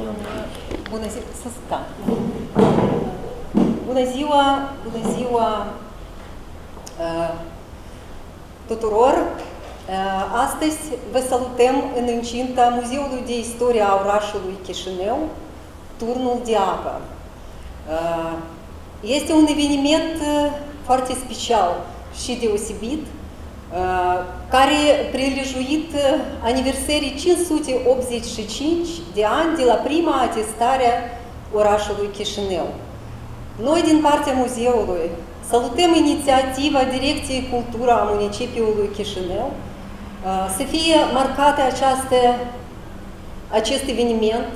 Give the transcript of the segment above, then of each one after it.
Bună, bună ziua, să da. Bună ziua, bună ziua uh, tuturor. Uh, astăzi vă salutăm în incinta Muzeului de Istoria a orașului Chișinău, Turnul de Apă. Uh, este un eveniment uh, foarte special și deosebit, uh, care prelejuit uh, aniversării 585 de ani de la prima atestare a orașului Chișinău. Noi, din partea muzeului, salutăm inițiativa Direcției Cultura a municipiului Chișinău să fie marcată această, acest eveniment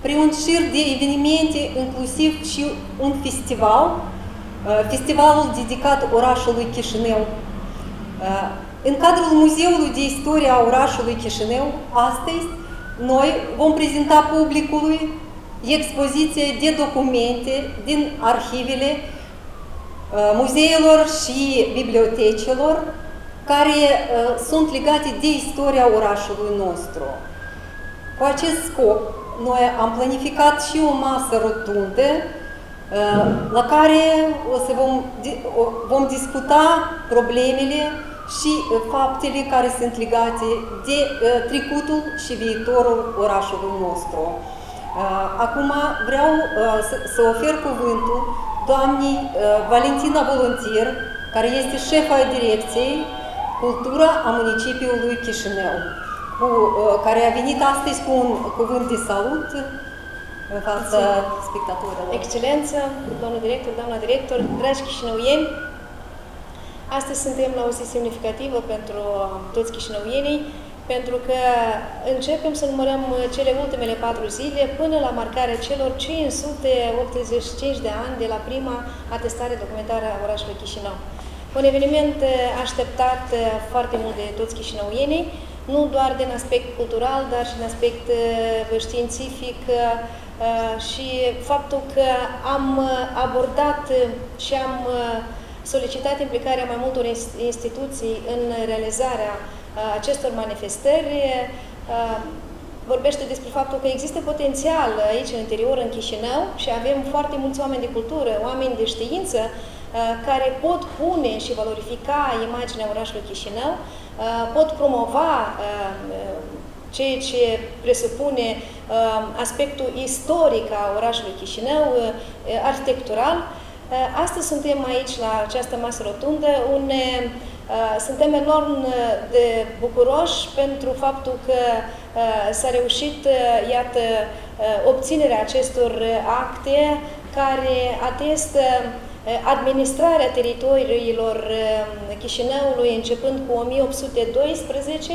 prin un șir de evenimente, inclusiv și un festival, festivalul dedicat orașului Chișinău. În cadrul Muzeului de Istorie a orașului Chișinău, astăzi, noi vom prezenta publicului expoziție de documente din arhivele muzeilor și bibliotecilor care sunt legate de istoria orașului nostru. Cu acest scop, noi am planificat și o masă rotundă la care o să vom, vom discuta problemele și faptele care sunt legate de trecutul și viitorul orașului nostru. Acum vreau să ofer cuvântul doamnei Valentina Voluntier, care este șefa direcției Cultura a municipiului Chișinău, cu, care a venit astăzi cu un cuvânt de salut în fața spectatorilor. Excelență, domnul director, doamna director, dragi chișinăuieni, astăzi suntem la o zi semnificativă pentru toți chișinăuienii, pentru că începem să numărăm cele ultimele patru zile până la marcarea celor 585 de ani de la prima atestare documentară a orașului Chișinău. Un eveniment așteptat foarte mult de toți chișinăuienii, nu doar din aspect cultural, dar și din aspect științific și faptul că am abordat și am solicitat implicarea mai multor instituții în realizarea acestor manifestări, vorbește despre faptul că există potențial aici în interior, în Chișinău, și avem foarte mulți oameni de cultură, oameni de știință, care pot pune și valorifica imaginea orașului Chișinău, pot promova ceea ce presupune aspectul istoric a orașului Chișinău, arhitectural. Astăzi suntem aici la această masă rotundă, unde suntem enorm de bucuroși pentru faptul că s-a reușit, iată, obținerea acestor acte care atestă administrarea teritoriilor Chișinăului începând cu 1812.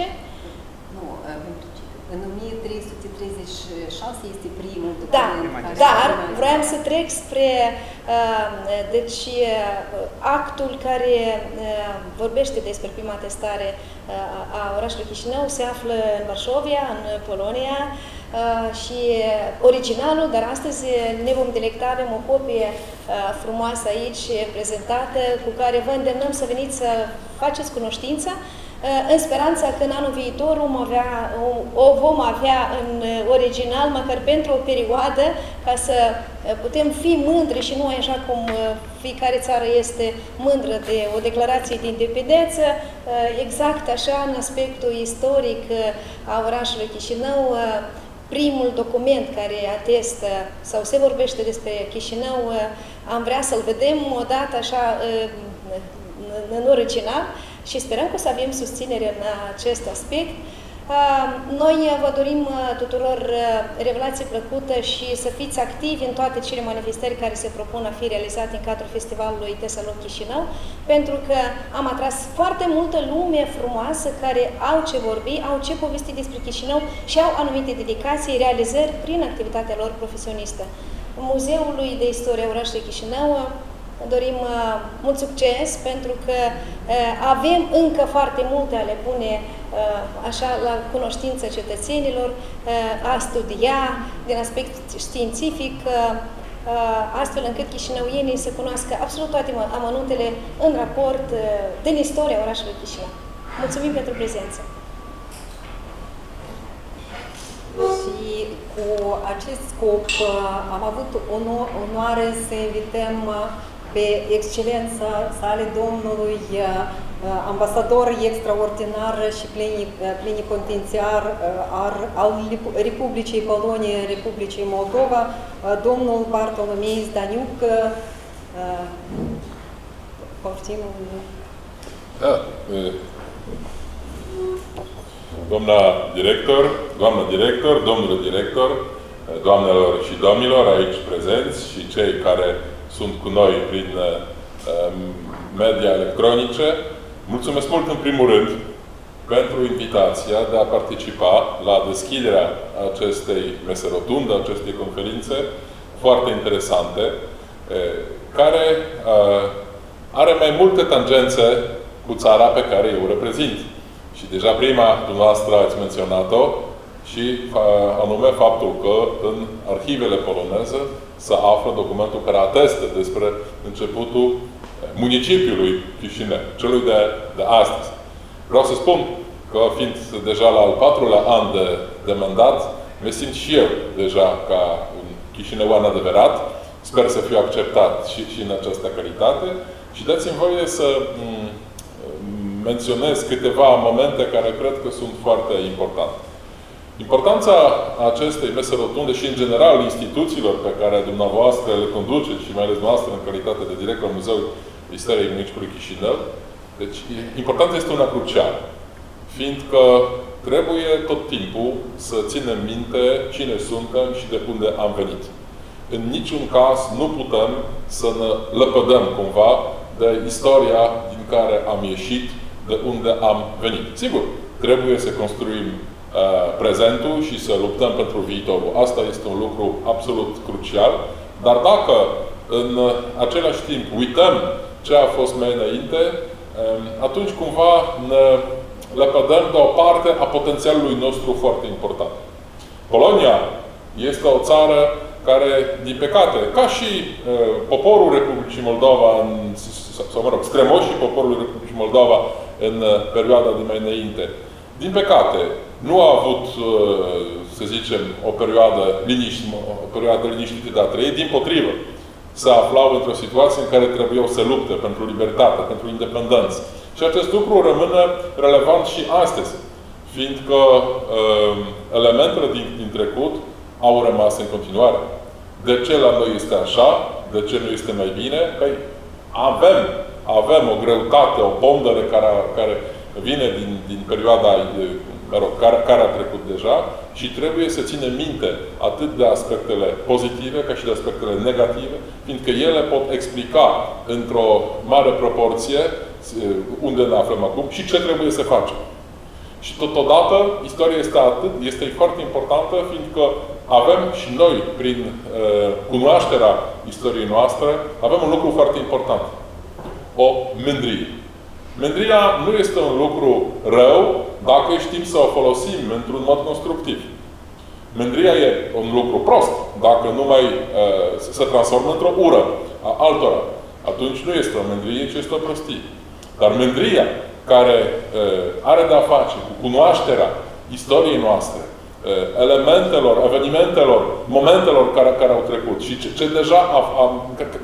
Nu, în 1336 este primul Da, dar vreau să trec spre deci, actul care vorbește despre prima testare a orașului Chișinău. Se află în Varșovia, în Polonia, și originalul, dar astăzi ne vom delecta, avem o copie frumoasă aici prezentată, cu care vă îndemnăm să veniți să faceți cunoștință, în speranța că în anul viitor vom avea, o vom avea în original, măcar pentru o perioadă, ca să putem fi mândri și noi, așa cum fiecare țară este mândră de o declarație de independență, exact așa, în aspectul istoric a orașului Chișinău, primul document care atestă sau se vorbește despre Chișinău, am vrea să-l vedem odată așa în original și sperăm că o să avem susținere în acest aspect. Noi vă dorim tuturor revelație plăcută și să fiți activi în toate cele manifestări care se propun a fi realizate în cadrul Festivalului Tesalon Chișinău, pentru că am atras foarte multă lume frumoasă care au ce vorbi, au ce povesti despre Chișinău și au anumite dedicații, realizări prin activitatea lor profesionistă. Muzeului de Istorie Orașului Chișinău dorim uh, mult succes pentru că uh, avem încă foarte multe a le pune uh, așa la cunoștință cetățenilor, a studia din aspect științific, astfel încât chișinăuienii să cunoască absolut toate amănuntele în raport din istoria orașului Chișinău. Mulțumim pentru prezență! Și cu acest scop am avut ono- onoare să invităm pe excelența sale domnului ambasador extraordinar și plenipotențiar al Republicii Polonia, Republicii Moldova, domnul Bartolomei Zdaniuc. Poftim. Da. Doamna director, doamna director, domnule director, doamnelor și domnilor aici prezenți și cei care sunt cu noi prin media electronice, mulțumesc mult în primul rând pentru invitația de a participa la deschiderea acestei mese rotundă, acestei conferințe foarte interesante, care are mai multe tangențe cu țara pe care eu o reprezint. Și deja prima dumneavoastră ați menționat-o, și anume faptul că în arhivele poloneze se află documentul care atestă despre începutul municipiului Chișinău, celui de, de astăzi. Vreau să spun că fiind deja la al patrulea an de, de mandat, mă simt și eu deja ca un chișineuan adevărat. Sper să fiu acceptat și, și în această calitate. Și dați-mi voie să menționez câteva momente care cred că sunt foarte importante. Importanța acestei mese rotunde și, în general, instituțiilor pe care dumneavoastră le conduceți și mai ales noastră în calitate de director al Muzeului Istoriei Municipiului Chișinău, deci importanța este una crucială. Fiindcă trebuie tot timpul să ținem minte cine suntem și de unde am venit. În niciun caz nu putem să ne lăpădăm cumva de istoria din care am ieșit, de unde am venit. Sigur, trebuie să construim uh, prezentul și să luptăm pentru viitorul. Asta este un lucru absolut crucial. Dar dacă în același timp uităm ce a fost mai înainte, um, atunci cumva ne lepădăm de o parte a potențialului nostru foarte important. Polonia este o țară care, din păcate, ca și uh, poporul Republicii Moldova, în, sau mă rog, strămoșii poporului Republicii Moldova în uh, perioada de mai înainte, din păcate, nu a avut, uh, să zicem, o perioadă, liniști, o perioadă liniștită de a trăi, din potrivă. Se aflau într-o situație în care trebuiau să lupte pentru libertate, pentru independență. Și acest lucru rămâne relevant și astăzi, fiindcă uh, elementele din, din trecut au rămas în continuare. De ce la noi este așa? De ce nu este mai bine? Păi avem, avem o greutate, o pondere care, care vine din, din perioada mă rog, care, care a trecut deja și trebuie să ținem minte atât de aspectele pozitive ca și de aspectele negative, fiindcă ele pot explica într-o mare proporție unde ne aflăm acum și ce trebuie să facem. Și totodată, istoria este, atât, este foarte importantă, fiindcă avem și noi, prin uh, cunoașterea istoriei noastre, avem un lucru foarte important. O mândrie. Mândria nu este un lucru rău dacă știm să o folosim într-un mod constructiv. Mândria e un lucru prost dacă nu mai uh, se transformă într-o ură a altora. Atunci nu este o mândrie, ci este o prostie. Dar mândria care uh, are de-a face cu cunoașterea istoriei noastre, uh, elementelor, evenimentelor, momentelor care, care au trecut și ce, ce deja a, a,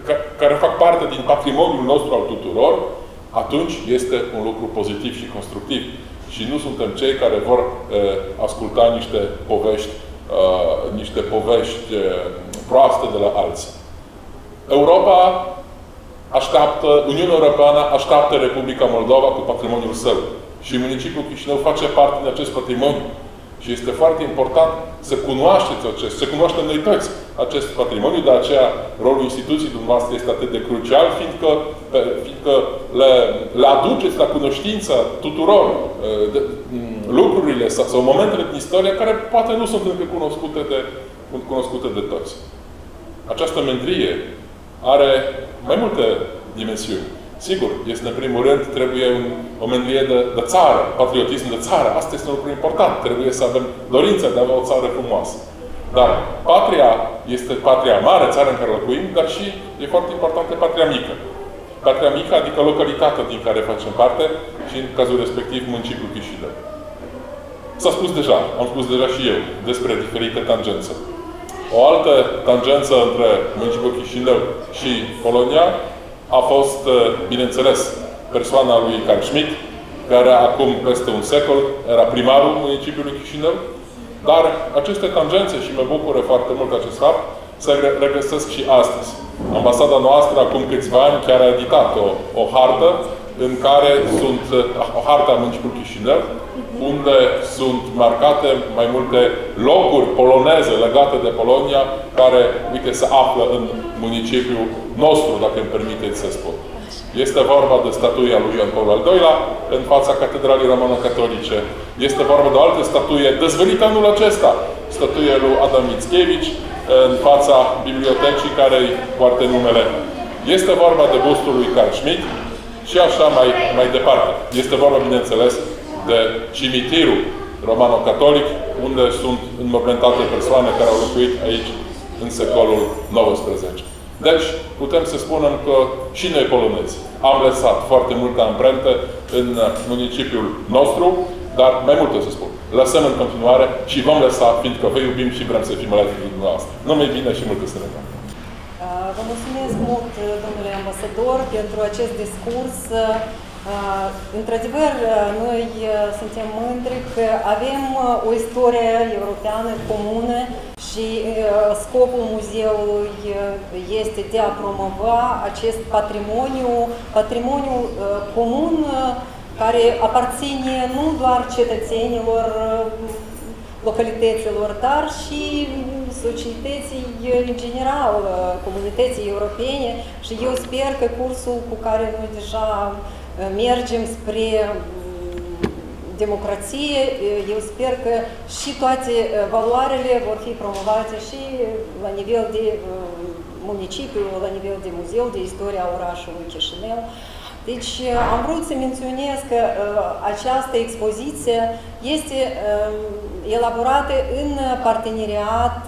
ca, care fac parte din patrimoniul nostru al tuturor, atunci este un lucru pozitiv și constructiv. Și nu suntem cei care vor uh, asculta niște povești, uh, niște povești uh, proaste de la alții. Europa așteaptă, Uniunea Europeană așteaptă Republica Moldova cu patrimoniul său. Și municipiul Chișinău face parte din acest patrimoniu. Și este foarte important să cunoașteți acest, să cunoaștem noi toți acest patrimoniu, de aceea rolul instituției dumneavoastră este atât de crucial, fiindcă, fiindcă le, le aduceți la cunoștință tuturor de, lucrurile sau, sau momentele din istorie care poate nu sunt încă cunoscute de, cunoscute de toți. Această mândrie are mai multe dimensiuni. Sigur, este în primul rând, trebuie un, o mândrie de, de țară, patriotism de țară. Asta este un lucru important. Trebuie să avem dorința de a avea o țară frumoasă. Dar patria este patria mare, țara în care locuim, dar și e foarte importantă patria mică. Patria mică, adică localitatea din care facem parte și în cazul respectiv municipiul Chișinău. S-a spus deja, am spus deja și eu, despre diferite tangențe. O altă tangență între municipiul Chișinău și Polonia a fost, uh, bineînțeles, persoana lui Carl Schmidt, care acum peste un secol era primarul municipiului Chișinău, dar aceste tangențe, și mă bucură foarte mult acest fapt, se regăsesc și astăzi. Ambasada noastră, acum câțiva ani, chiar a editat o, o hartă în care sunt uh, o hartă a municipiului Chișinău, unde sunt marcate mai multe locuri poloneze legate de Polonia, care, uite, se află în municipiul nostru, dacă îmi permiteți să spun. Este vorba de statuia lui Ioan Paul al II-lea în fața Catedralii Romano-Catolice. Este vorba de o altă statuie dezvălită anul acesta, statuia lui Adam Mickiewicz în fața bibliotecii care îi poartă numele. Este vorba de bustul lui Carl Schmidt și așa mai, mai departe. Este vorba, bineînțeles, de cimitirul romano-catolic, unde sunt înmormântate persoane care au locuit aici în secolul XIX. Deci, putem să spunem că și noi polonezi am lăsat foarte multă amprentă în municipiul nostru, dar mai mult o să spun. Lăsăm în continuare și vom lăsa, fiindcă vă iubim și vrem să fim alături de dumneavoastră. Numai bine și multă sănătate! Vă mulțumesc mult, domnule ambasador, pentru acest discurs. Într-adevăr, noi suntem mândri că avem o istorie europeană comună și scopul muzeului este de a promova acest patrimoniu, patrimoniu comun care aparține nu doar cetățenilor localităților, dar și societății în general, comunității europene și eu sper că cursul cu care noi deja mergem spre democrație, eu sper că și toate valoarele vor fi promovate și la nivel de municipiu, la nivel de muzeu, de istoria orașului Chișinău. Deci am vrut să menționez că această expoziție este elaborată în parteneriat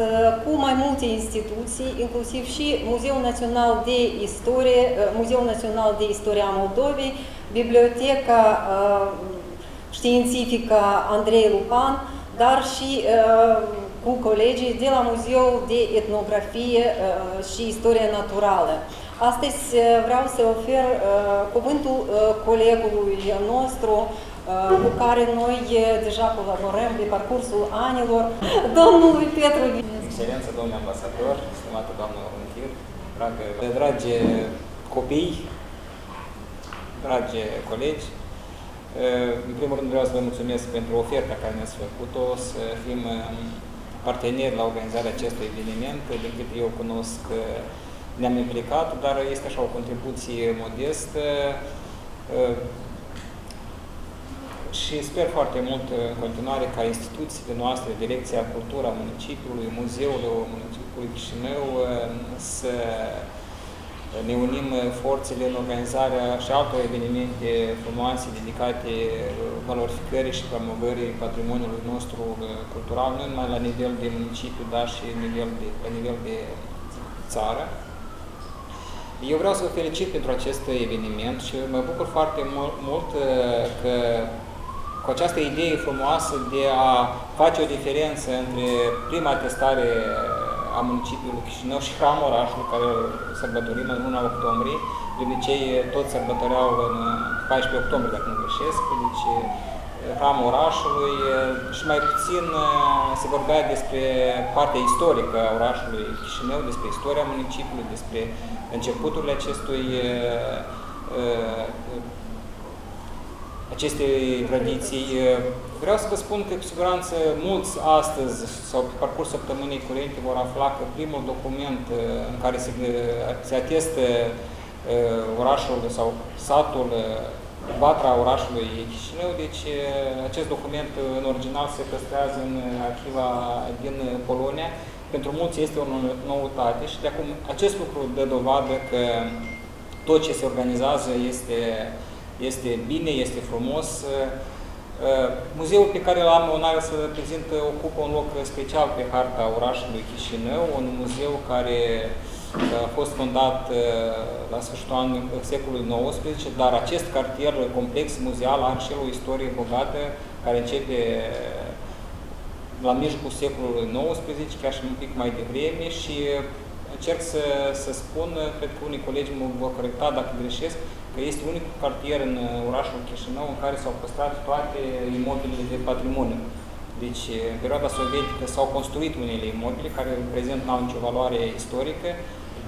cu mai multe instituții, inclusiv și Muzeul Național de Istorie, Muzeul Național de Istoria Moldovei, Biblioteca Științifică Andrei Lupan, dar și cu colegii de la Muzeul de Etnografie și Istorie Naturală. Astăzi vreau să ofer cuvântul colegului nostru, cu care noi deja colaborăm pe parcursul anilor, domnului Petru. Excelență, domnule ambasador, stimată doamnă Unchir, dragă, dragi copii, dragi colegi, în primul rând vreau să vă mulțumesc pentru oferta care ne-ați făcut-o, să fim parteneri la organizarea acestui eveniment. Din câte eu cunosc, ne-am implicat, dar este așa o contribuție modestă și sper foarte mult în continuare ca instituțiile noastre, Direcția Cultura Municipiului, Muzeul Municipiului Chișinău, să ne unim forțele în organizarea și altor evenimente frumoase dedicate valorificării și promovării patrimoniului nostru cultural, nu numai la nivel de municipiu, dar și nivel de, la nivel de țară. Eu vreau să vă felicit pentru acest eveniment și mă bucur foarte mult că cu această idee frumoasă de a face o diferență între prima testare a municipiului Chișinău și hramul orașului, care sărbătorim în luna octombrie. De obicei, toți sărbătoreau în 14 octombrie, dacă nu greșesc, deci hramul orașului și mai puțin se vorbea despre partea istorică a orașului Chișinău, despre istoria municipiului, despre începuturile acestui aceste tradiții. Vreau să vă spun că cu siguranță mulți astăzi sau pe parcursul săptămânii curente vor afla că primul document în care se, se atestă orașul sau satul Batra orașului Chișinău, deci acest document în original se păstrează în arhiva din Polonia. Pentru mulți este o noutate și de acum acest lucru dă dovadă că tot ce se organizează este este bine, este frumos. Uh, muzeul pe care l-am onoarea să prezint ocupă un loc special pe harta orașului Chișinău, un muzeu care uh, a fost fondat uh, la sfârșitul anului secolului XIX, dar acest cartier complex muzeal are și el o istorie bogată care începe la mijlocul secolului XIX, chiar și un pic mai devreme și încerc să, să spun, cred că unii colegi mă vor corecta dacă greșesc, că este unicul cartier în orașul Chișinău în care s-au păstrat toate imobilele de patrimoniu. Deci, în perioada sovietică s-au construit unele imobile care în prezent nu au nicio valoare istorică,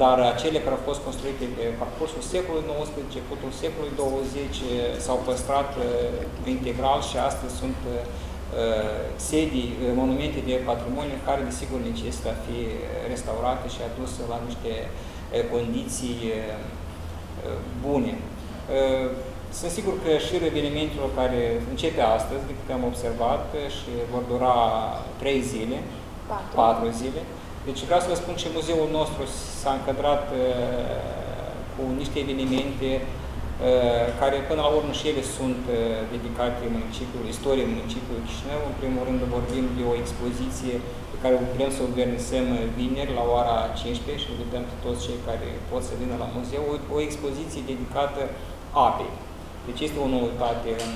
dar acele care au fost construite pe parcursul secolului XIX, începutul secolului 20, s-au păstrat uh, integral și astăzi sunt uh, sedii, uh, monumente de patrimoniu care, desigur, necesită a fi restaurate și aduse la niște condiții bune. Sunt sigur că și evenimentelor care începe astăzi, de câte am observat, și vor dura trei zile, patru, patru zile. Deci vreau să vă spun că muzeul nostru s-a încadrat uh, cu niște evenimente uh, care până la urmă și ele sunt uh, dedicate municipiului, istoriei municipiului Chișinău. În primul rând vorbim de o expoziție pe care vrem să o organizăm vineri la ora 15 și invităm toți cei care pot să vină la muzeu, o, o expoziție dedicată apei. Deci este o noutate în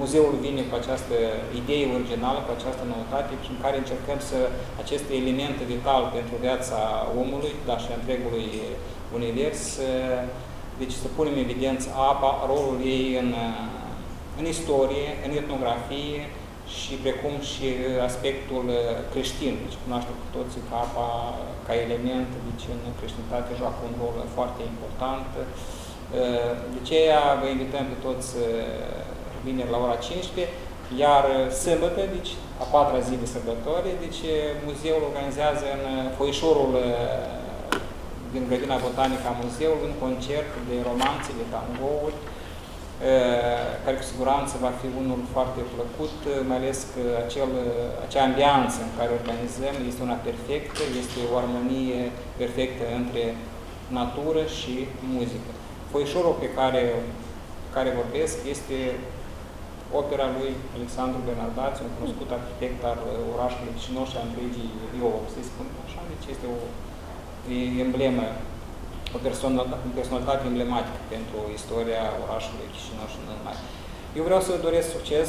muzeul vine cu această idee originală, cu această noutate, prin care încercăm să, acest element vital pentru viața omului, dar și întregului univers, deci să punem în evidență apa, rolul ei în, în istorie, în etnografie și precum și aspectul creștin. Deci cunoaștem cu toții că apa ca element deci în creștinitate joacă un rol foarte important. De aceea vă invităm pe toți vineri la ora 15, iar sâmbătă, deci a patra zi de sărbători, deci muzeul organizează în foișorul din grădina botanică a muzeului un concert de romanțe, de tangouri, care cu siguranță va fi unul foarte plăcut, mai ales că acel, acea ambianță în care organizăm este una perfectă, este o armonie perfectă între natură și muzică. Foișorul pe care, care vorbesc este opera lui Alexandru Bernardați, un cunoscut arhitect al orașului Chișinău și a întregii Iov, să-i spun așa, deci este o emblemă, o personalitate emblematică pentru istoria orașului Chișinău și nu numai. Eu vreau să doresc succes,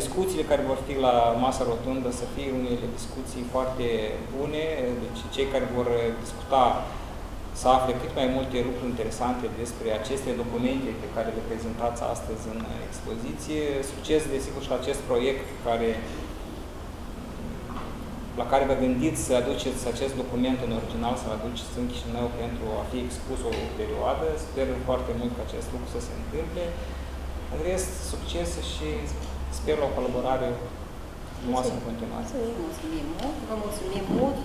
discuțiile care vor fi la masa rotundă să fie unele discuții foarte bune, deci cei care vor discuta să afle cât mai multe lucruri interesante despre aceste documente pe care le prezentați astăzi în expoziție. Succes, desigur, și acest proiect care, la care vă gândiți să aduceți acest document în original, să-l aduceți în Chișinău pentru a fi expus o perioadă. Sper foarte mult că acest lucru să se întâmple. În rest, succes și sper la o colaborare frumoasă în continuare. Mulțumim mult, vă mulțumim mult.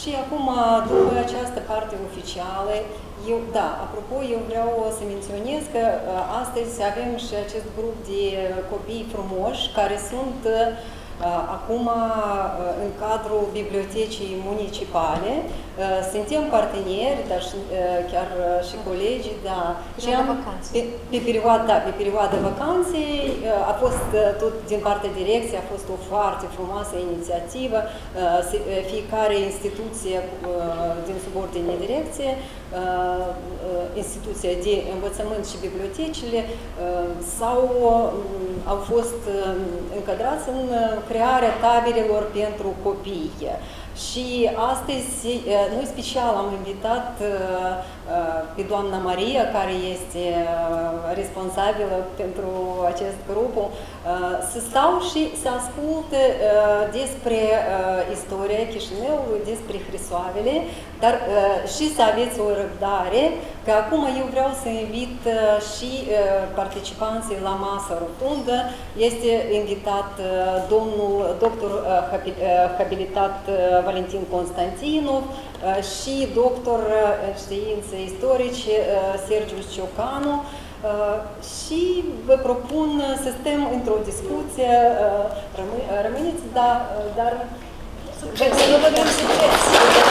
Și acum, după această parte oficială, eu, da, apropo, eu vreau să menționez că astăzi avem și acest grup de copii frumoși care sunt acum în cadrul bibliotecii municipale. Suntem parteneri, dar și, chiar și colegi, da. Și am, pe, pe, perioada, da, pe perioada vacanței a fost tot din partea direcției, a fost o foarte frumoasă inițiativă. Fiecare instituție din subordine direcție instituția de învățământ și bibliotecile sau au fost încadrați în crearea taberelor pentru copii. Și astăzi noi special am invitat pe doamna Maria, care este responsabilă pentru acest grup, să stau și să asculte despre istoria Chișinăului, despre Hrisoavele, dar și să aveți o răbdare, că acum eu vreau să invit și participanții la masa rotundă. Este invitat domnul doctor habilitat Valentin Constantinov, și doctor în științe istorice Sergiu Ciocanu și vă propun să stăm într-o discuție, rămâneți, da, dar Succes, să vă vedem succes!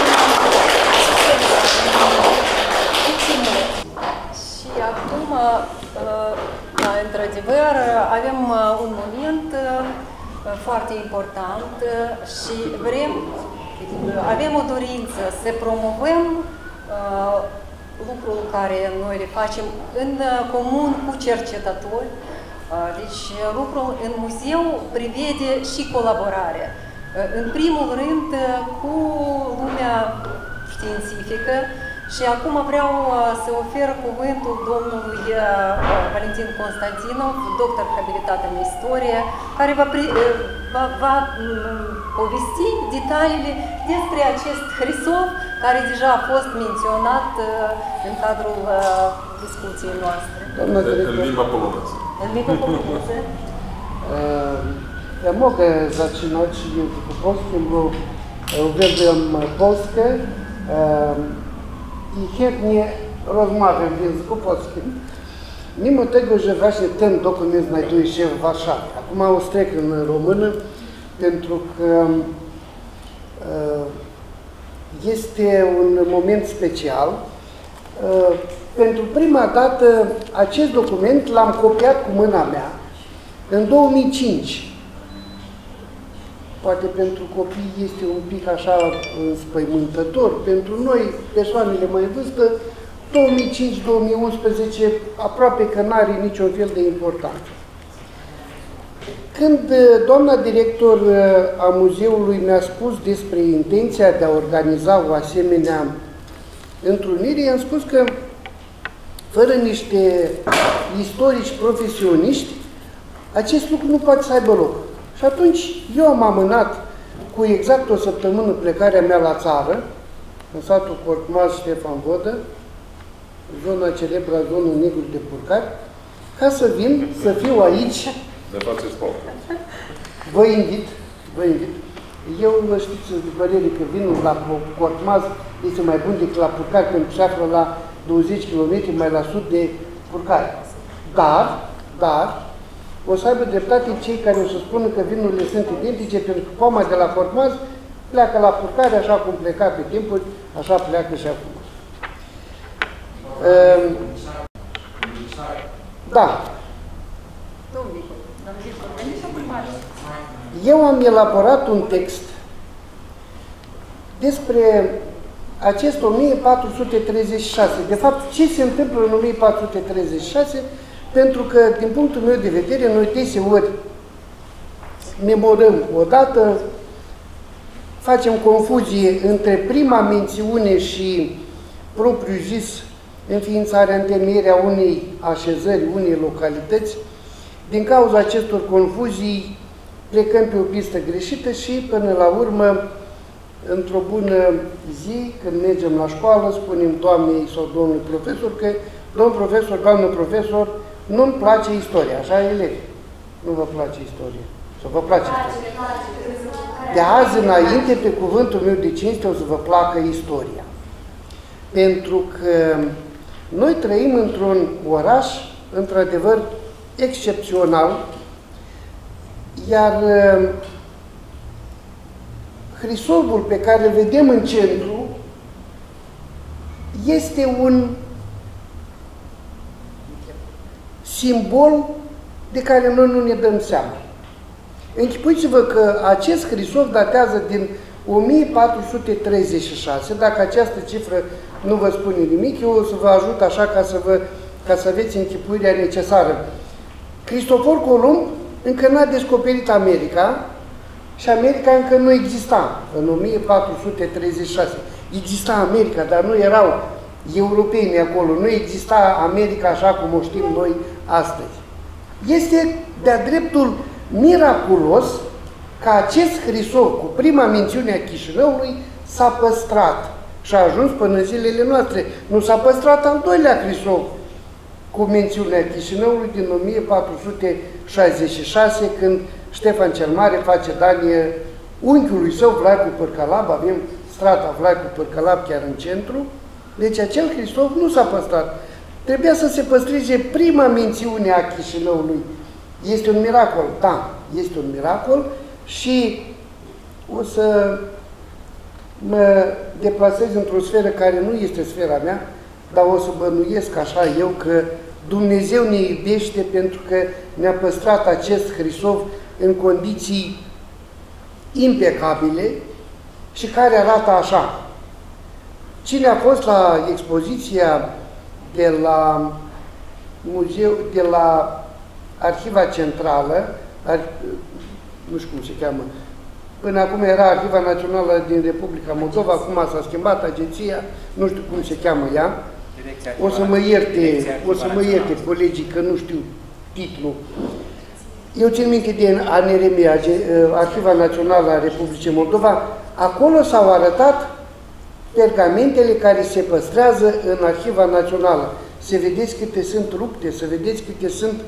Într-adevăr, avem un moment foarte important și vrem avem o dorință să promovăm uh, lucrul care noi le facem în uh, comun cu cercetători, Deci lucrul în muzeu prevede și colaborare. În primul rând cu lumea științifică, și acum vreau uh, să ofer cuvântul domnului uh, Valentin Constantinov, doctor habilitat în istorie, care va, pri, uh, va, va mm, povesti detaliile despre acest Hrisov, care deja a fost menționat în cadrul discuției noastre. Doamna în limba poloneză. În limba poloneză. Ja mogę zaczynać w języku polskim, bo uwielbiam Polskę. I chętnie rozmawiam w języku polskim. Mimo tego, że właśnie ten dokument znajduje się w Warszawie. Acum o strec în română pentru că este un moment special. Pentru prima dată acest document l-am copiat cu mâna mea în 2005 poate pentru copii este un pic așa înspăimântător. Pentru noi, persoanele mai vârstă, 2005-2011 aproape că nu are niciun fel de importanță. Când uh, doamna director uh, a muzeului mi-a spus despre intenția de a organiza o asemenea întrunire, i-am spus că fără niște istorici profesioniști, acest lucru nu poate să aibă loc. Și atunci eu am amânat cu exact o săptămână plecarea mea la țară, în satul Cortmaz Ștefan Vodă, zona celebră, zona Negru de Purcari, ca să vin, să fiu aici. De face sport. Vă invit, vă invit. Eu, știți, părere că vinul la Cortmaz este mai bun decât la Purcari, pentru că se află la 20 km mai la sud de Purcari. Dar, dar, o să aibă dreptate cei care o să spună că vinurile sunt identice, pentru că poma de la Cormaz pleacă la purcare, așa cum pleca pe timpuri, așa pleacă și acum. Ehm, da. Eu am elaborat un text despre acest 1436. De fapt, ce se întâmplă în 1436 pentru că, din punctul meu de vedere, noi deseori memorăm odată, facem confuzie între prima mențiune și propriu zis înființarea, întemeierea unei așezări, unei localități. Din cauza acestor confuzii plecăm pe o pistă greșită și până la urmă, într-o bună zi, când mergem la școală, spunem doamnei sau domnului profesor că domn profesor, doamnă profesor, nu-mi place istoria, așa elevi. Nu vă place istoria. Să vă place istoria. De azi înainte, pe cuvântul meu de cinste, o să vă placă istoria. Pentru că noi trăim într-un oraș, într-adevăr, excepțional, iar uh, Hrisovul pe care îl vedem în centru este un simbol de care noi nu ne dăm seama. Închipuiți-vă că acest Hrisov datează din 1436, dacă această cifră nu vă spune nimic, eu o să vă ajut așa ca să, vă, ca să aveți închipuirea necesară. Cristofor Columb încă n-a descoperit America și America încă nu exista în 1436. Exista America, dar nu erau europeni acolo, nu exista America așa cum o știm noi astăzi. Este de-a dreptul miraculos că acest Hrisov, cu prima mențiune a Chișinăului, s-a păstrat și a ajuns până în zilele noastre. Nu s-a păstrat al doilea Hrisov cu mențiunea Chișinăului din 1466, când Ștefan cel Mare face danie unchiului său, Vlaicu Părcalab, avem strata Vlaicu Părcalab chiar în centru, deci acel Hristos nu s-a păstrat. Trebuia să se păstreze prima mențiune a Chișinăului. Este un miracol, da, este un miracol și o să mă deplasez într-o sferă care nu este sfera mea, dar o să bănuiesc așa eu că Dumnezeu ne iubește pentru că ne-a păstrat acest Hristos în condiții impecabile și care arată așa. Cine a fost la expoziția de la muzeu, de la Arhiva Centrală, ar, nu știu cum se cheamă, până acum era Arhiva Națională din Republica Moldova, acum s-a schimbat agenția, nu știu cum se cheamă ea, o să mă ierte, o să mă ierte colegii că nu știu titlul. Eu țin minte din ANRM, Arhiva Națională a Republicii Moldova, acolo s-au arătat pergamentele care se păstrează în Arhiva Națională. Să vedeți câte sunt rupte, să vedeți câte sunt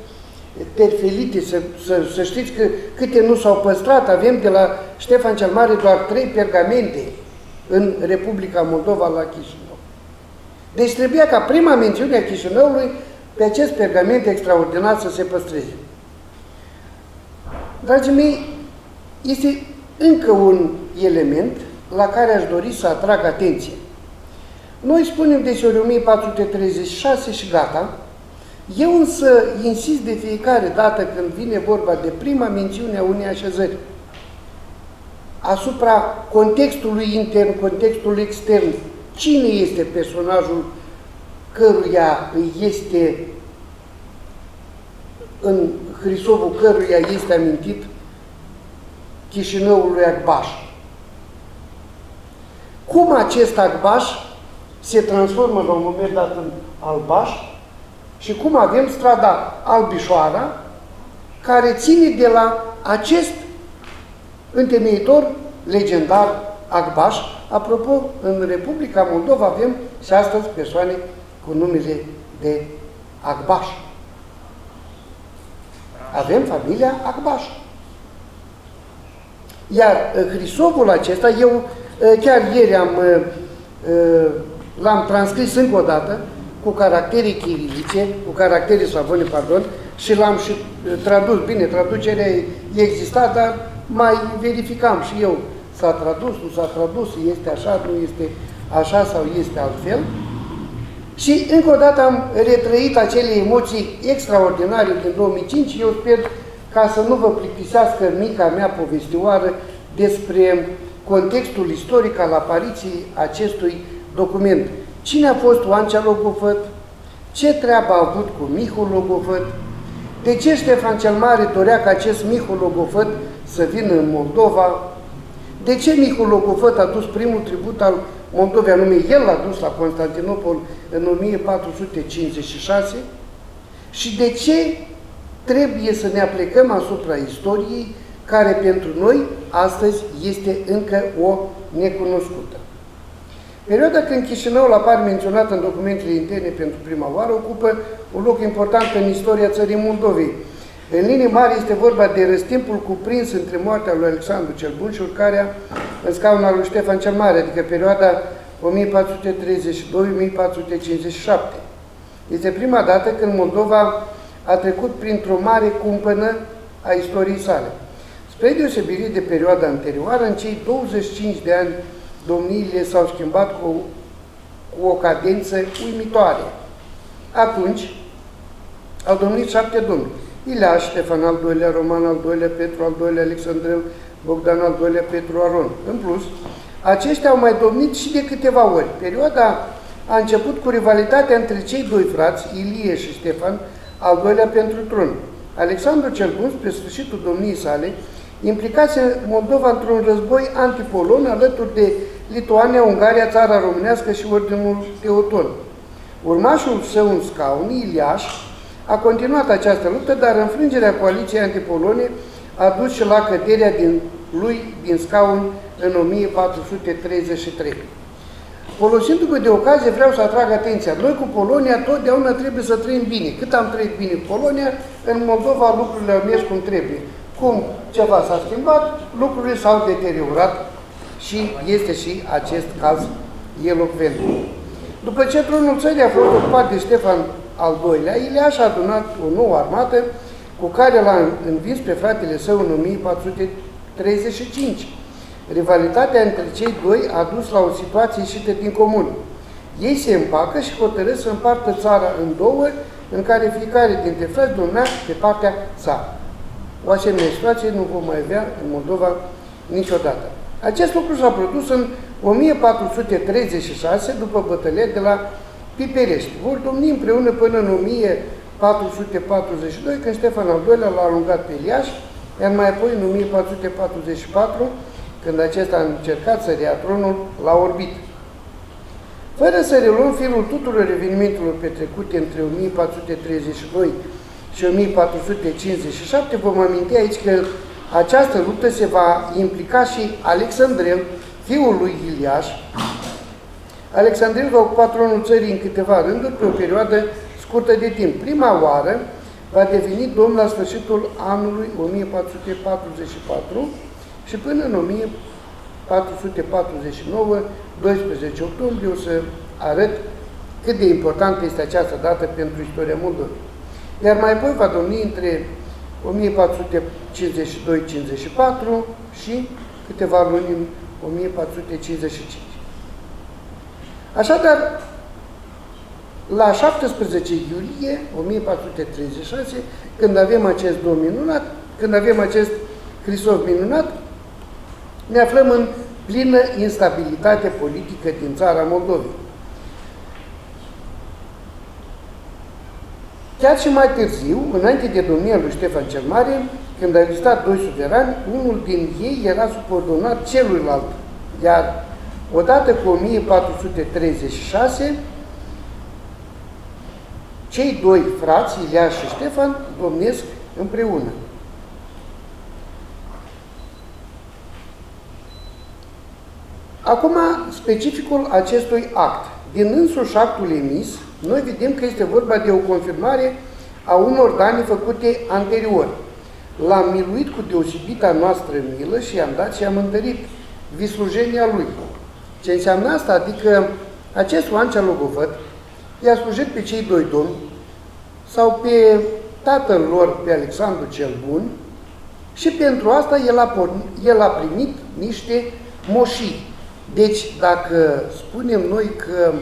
terfelite, să, să, să știți că câte nu s-au păstrat. Avem de la Ștefan cel Mare doar trei pergamente în Republica Moldova la Chișinău. Deci trebuia ca prima mențiune a Chișinăului pe acest pergament extraordinar să se păstreze. Dragii mei, este încă un element la care aș dori să atrag atenție. Noi spunem deseori 1436 și gata, eu însă insist de fiecare dată când vine vorba de prima mențiune a unei așezări, asupra contextului intern, contextului extern, cine este personajul căruia este în Hrisovul căruia este amintit Chișinăul lui Agbaș. Cum acest Agbaș se transformă la un moment dat în Albaș și cum avem strada Albișoara, care ține de la acest întemeitor legendar Agbaș. Apropo, în Republica Moldova avem și astăzi persoane cu numele de Agbaș. Avem familia Agbaș. Iar Hrisovul acesta, eu chiar ieri am l-am transcris încă o dată, cu caractere chirilice, cu caractere slavone, pardon, și l-am și tradus. Bine, traducerea exista, dar mai verificam și eu. S-a tradus, nu s-a tradus, este așa, nu este așa sau este altfel. Și încă o dată am retrăit acele emoții extraordinare din 2005. Eu sper ca să nu vă plictisească mica mea povestioară despre contextul istoric al apariției acestui document. Cine a fost Oancea Logofăt? Ce treabă a avut cu Mihul Logofăt? De ce Ștefan cel Mare dorea ca acest Mihul Logofăt să vină în Moldova? De ce Mihul Logofăt a dus primul tribut al Moldovei, anume el l-a dus la Constantinopol în 1456? Și de ce trebuie să ne aplecăm asupra istoriei care pentru noi astăzi este încă o necunoscută? Perioada când Chișinăul apare menționat în documentele interne pentru prima oară ocupă un loc important în istoria țării Moldovei. În linii mari este vorba de răstimpul cuprins între moartea lui Alexandru cel Bun și urcarea în scaunul lui Ștefan cel Mare, adică perioada 1432-1457. Este prima dată când Moldova a trecut printr-o mare cumpănă a istoriei sale. Spre deosebire de perioada anterioară, în cei 25 de ani domniile s-au schimbat cu, cu o cadență uimitoare. Atunci au domnit șapte domni. Ileaș, Ștefan al doilea, Roman al doilea, Petru al doilea, Alexandrel, Bogdan al doilea, Petru Aron. În plus, aceștia au mai domnit și de câteva ori. Perioada a început cu rivalitatea între cei doi frați, Ilie și Ștefan, al doilea pentru tron. Alexandru cel Bun, spre sfârșitul domniei sale, implicase Moldova într-un război antipolon alături de Lituania, Ungaria, țara românească și Ordinul Teoton. Urmașul său în scaun, Iliaș, a continuat această luptă, dar înfrângerea coaliției antipolone a dus și la căderea din, lui din scaun în 1433. Folosindu-mă de ocazie, vreau să atrag atenția. Noi cu Polonia totdeauna trebuie să trăim bine. Cât am trăit bine cu Polonia, în Moldova lucrurile au mers cum trebuie. Cum ceva s-a schimbat, lucrurile s-au deteriorat și este și acest caz elocvent. După ce tronul țării a fost ocupat de Ștefan al II-lea, Ileaș a adunat o nouă armată cu care l-a învins pe fratele său în 1435. Rivalitatea între cei doi a dus la o situație ieșită din comun. Ei se împacă și hotărăsc să împartă țara în două, în care fiecare dintre frați domnea pe partea sa. O asemenea situație nu vom mai avea în Moldova niciodată. Acest lucru s-a produs în 1436, după bătălia de la Piperești. Vor domni împreună până în 1442, când Ștefan al II-lea l-a alungat pe Iliaș, iar mai apoi în 1444, când acesta a încercat să rea tronul, l-a orbit. Fără să reluăm firul tuturor evenimentelor petrecute între 1432 și 1457, vom aminti aici că această luptă se va implica și Alexandrel, fiul lui Iliaș. Alexandrel va ocupa tronul țării în câteva rânduri pe o perioadă scurtă de timp. Prima oară va deveni domn la sfârșitul anului 1444 și până în 1449, 12 octombrie, o să arăt cât de importantă este această dată pentru istoria Moldovei. Iar mai apoi va domni între 1452-54 și câteva luni în 1455. Așadar, la 17 iulie 1436, când avem acest domn minunat, când avem acest Hristos minunat, ne aflăm în plină instabilitate politică din țara Moldovei. Chiar și mai târziu, înainte de domnia lui Ștefan cel Mare, când au existat doi suverani, unul din ei era subordonat celuilalt, iar odată cu 1436, cei doi frați, Iliaș și Ștefan, domnesc împreună. Acum, specificul acestui act. Din însuși actul emis, noi vedem că este vorba de o confirmare a unor dani făcute anterior. L-am miluit cu deosebita noastră milă și i-am dat și am întărit vislujenia lui. Ce înseamnă asta? Adică acest Oancea Logovăt i-a slujit pe cei doi domni sau pe tatăl lor, pe Alexandru cel Bun, și pentru asta el a, pornit, el a primit niște moșii. Deci, dacă spunem noi că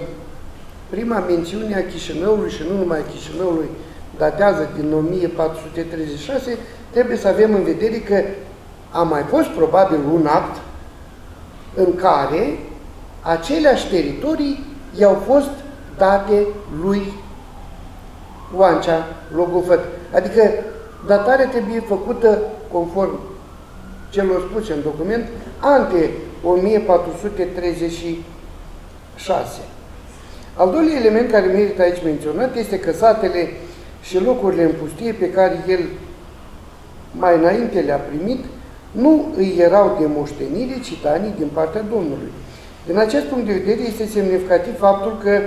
prima mențiune a Chișinăului și nu numai a Chișinăului datează din 1436, trebuie să avem în vedere că a mai fost probabil un act în care aceleași teritorii i-au fost date lui Oancea Logofăt. Adică datarea trebuie făcută conform celor spuse în document ante 1436. Al doilea element care merită aici menționat este că satele și locurile în pustie pe care el mai înainte le-a primit, nu îi erau de moștenire, ci danii din partea Domnului. Din acest punct de vedere este semnificativ faptul că,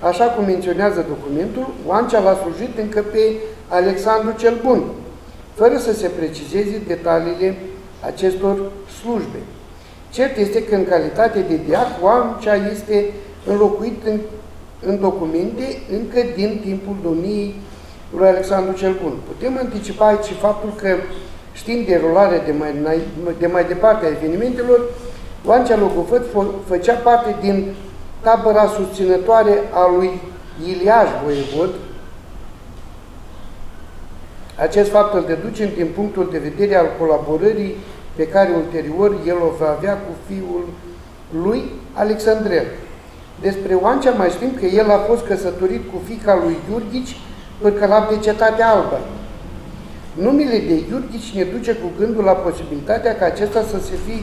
așa cum menționează documentul, Oancea l-a slujit încă pe Alexandru cel Bun, fără să se precizeze detaliile acestor slujbe. Cert este că în calitate de diac, Oancea este înlocuit în, în documente încă din timpul domniei lui Alexandru cel Bun. Putem anticipa aici faptul că, știind derularea de mai, de mai departe a evenimentelor, Oancea Logofăt făcea parte din tabăra susținătoare a lui Iliaș Voievod. Acest fapt îl deducem din punctul de vedere al colaborării pe care ulterior el o va avea cu fiul lui Alexandrel. Despre Oancea mai știm că el a fost căsătorit cu fica lui Iurghici, părcălap de Cetatea Albă. Numele de Iurghici ne duce cu gândul la posibilitatea ca acesta să se fi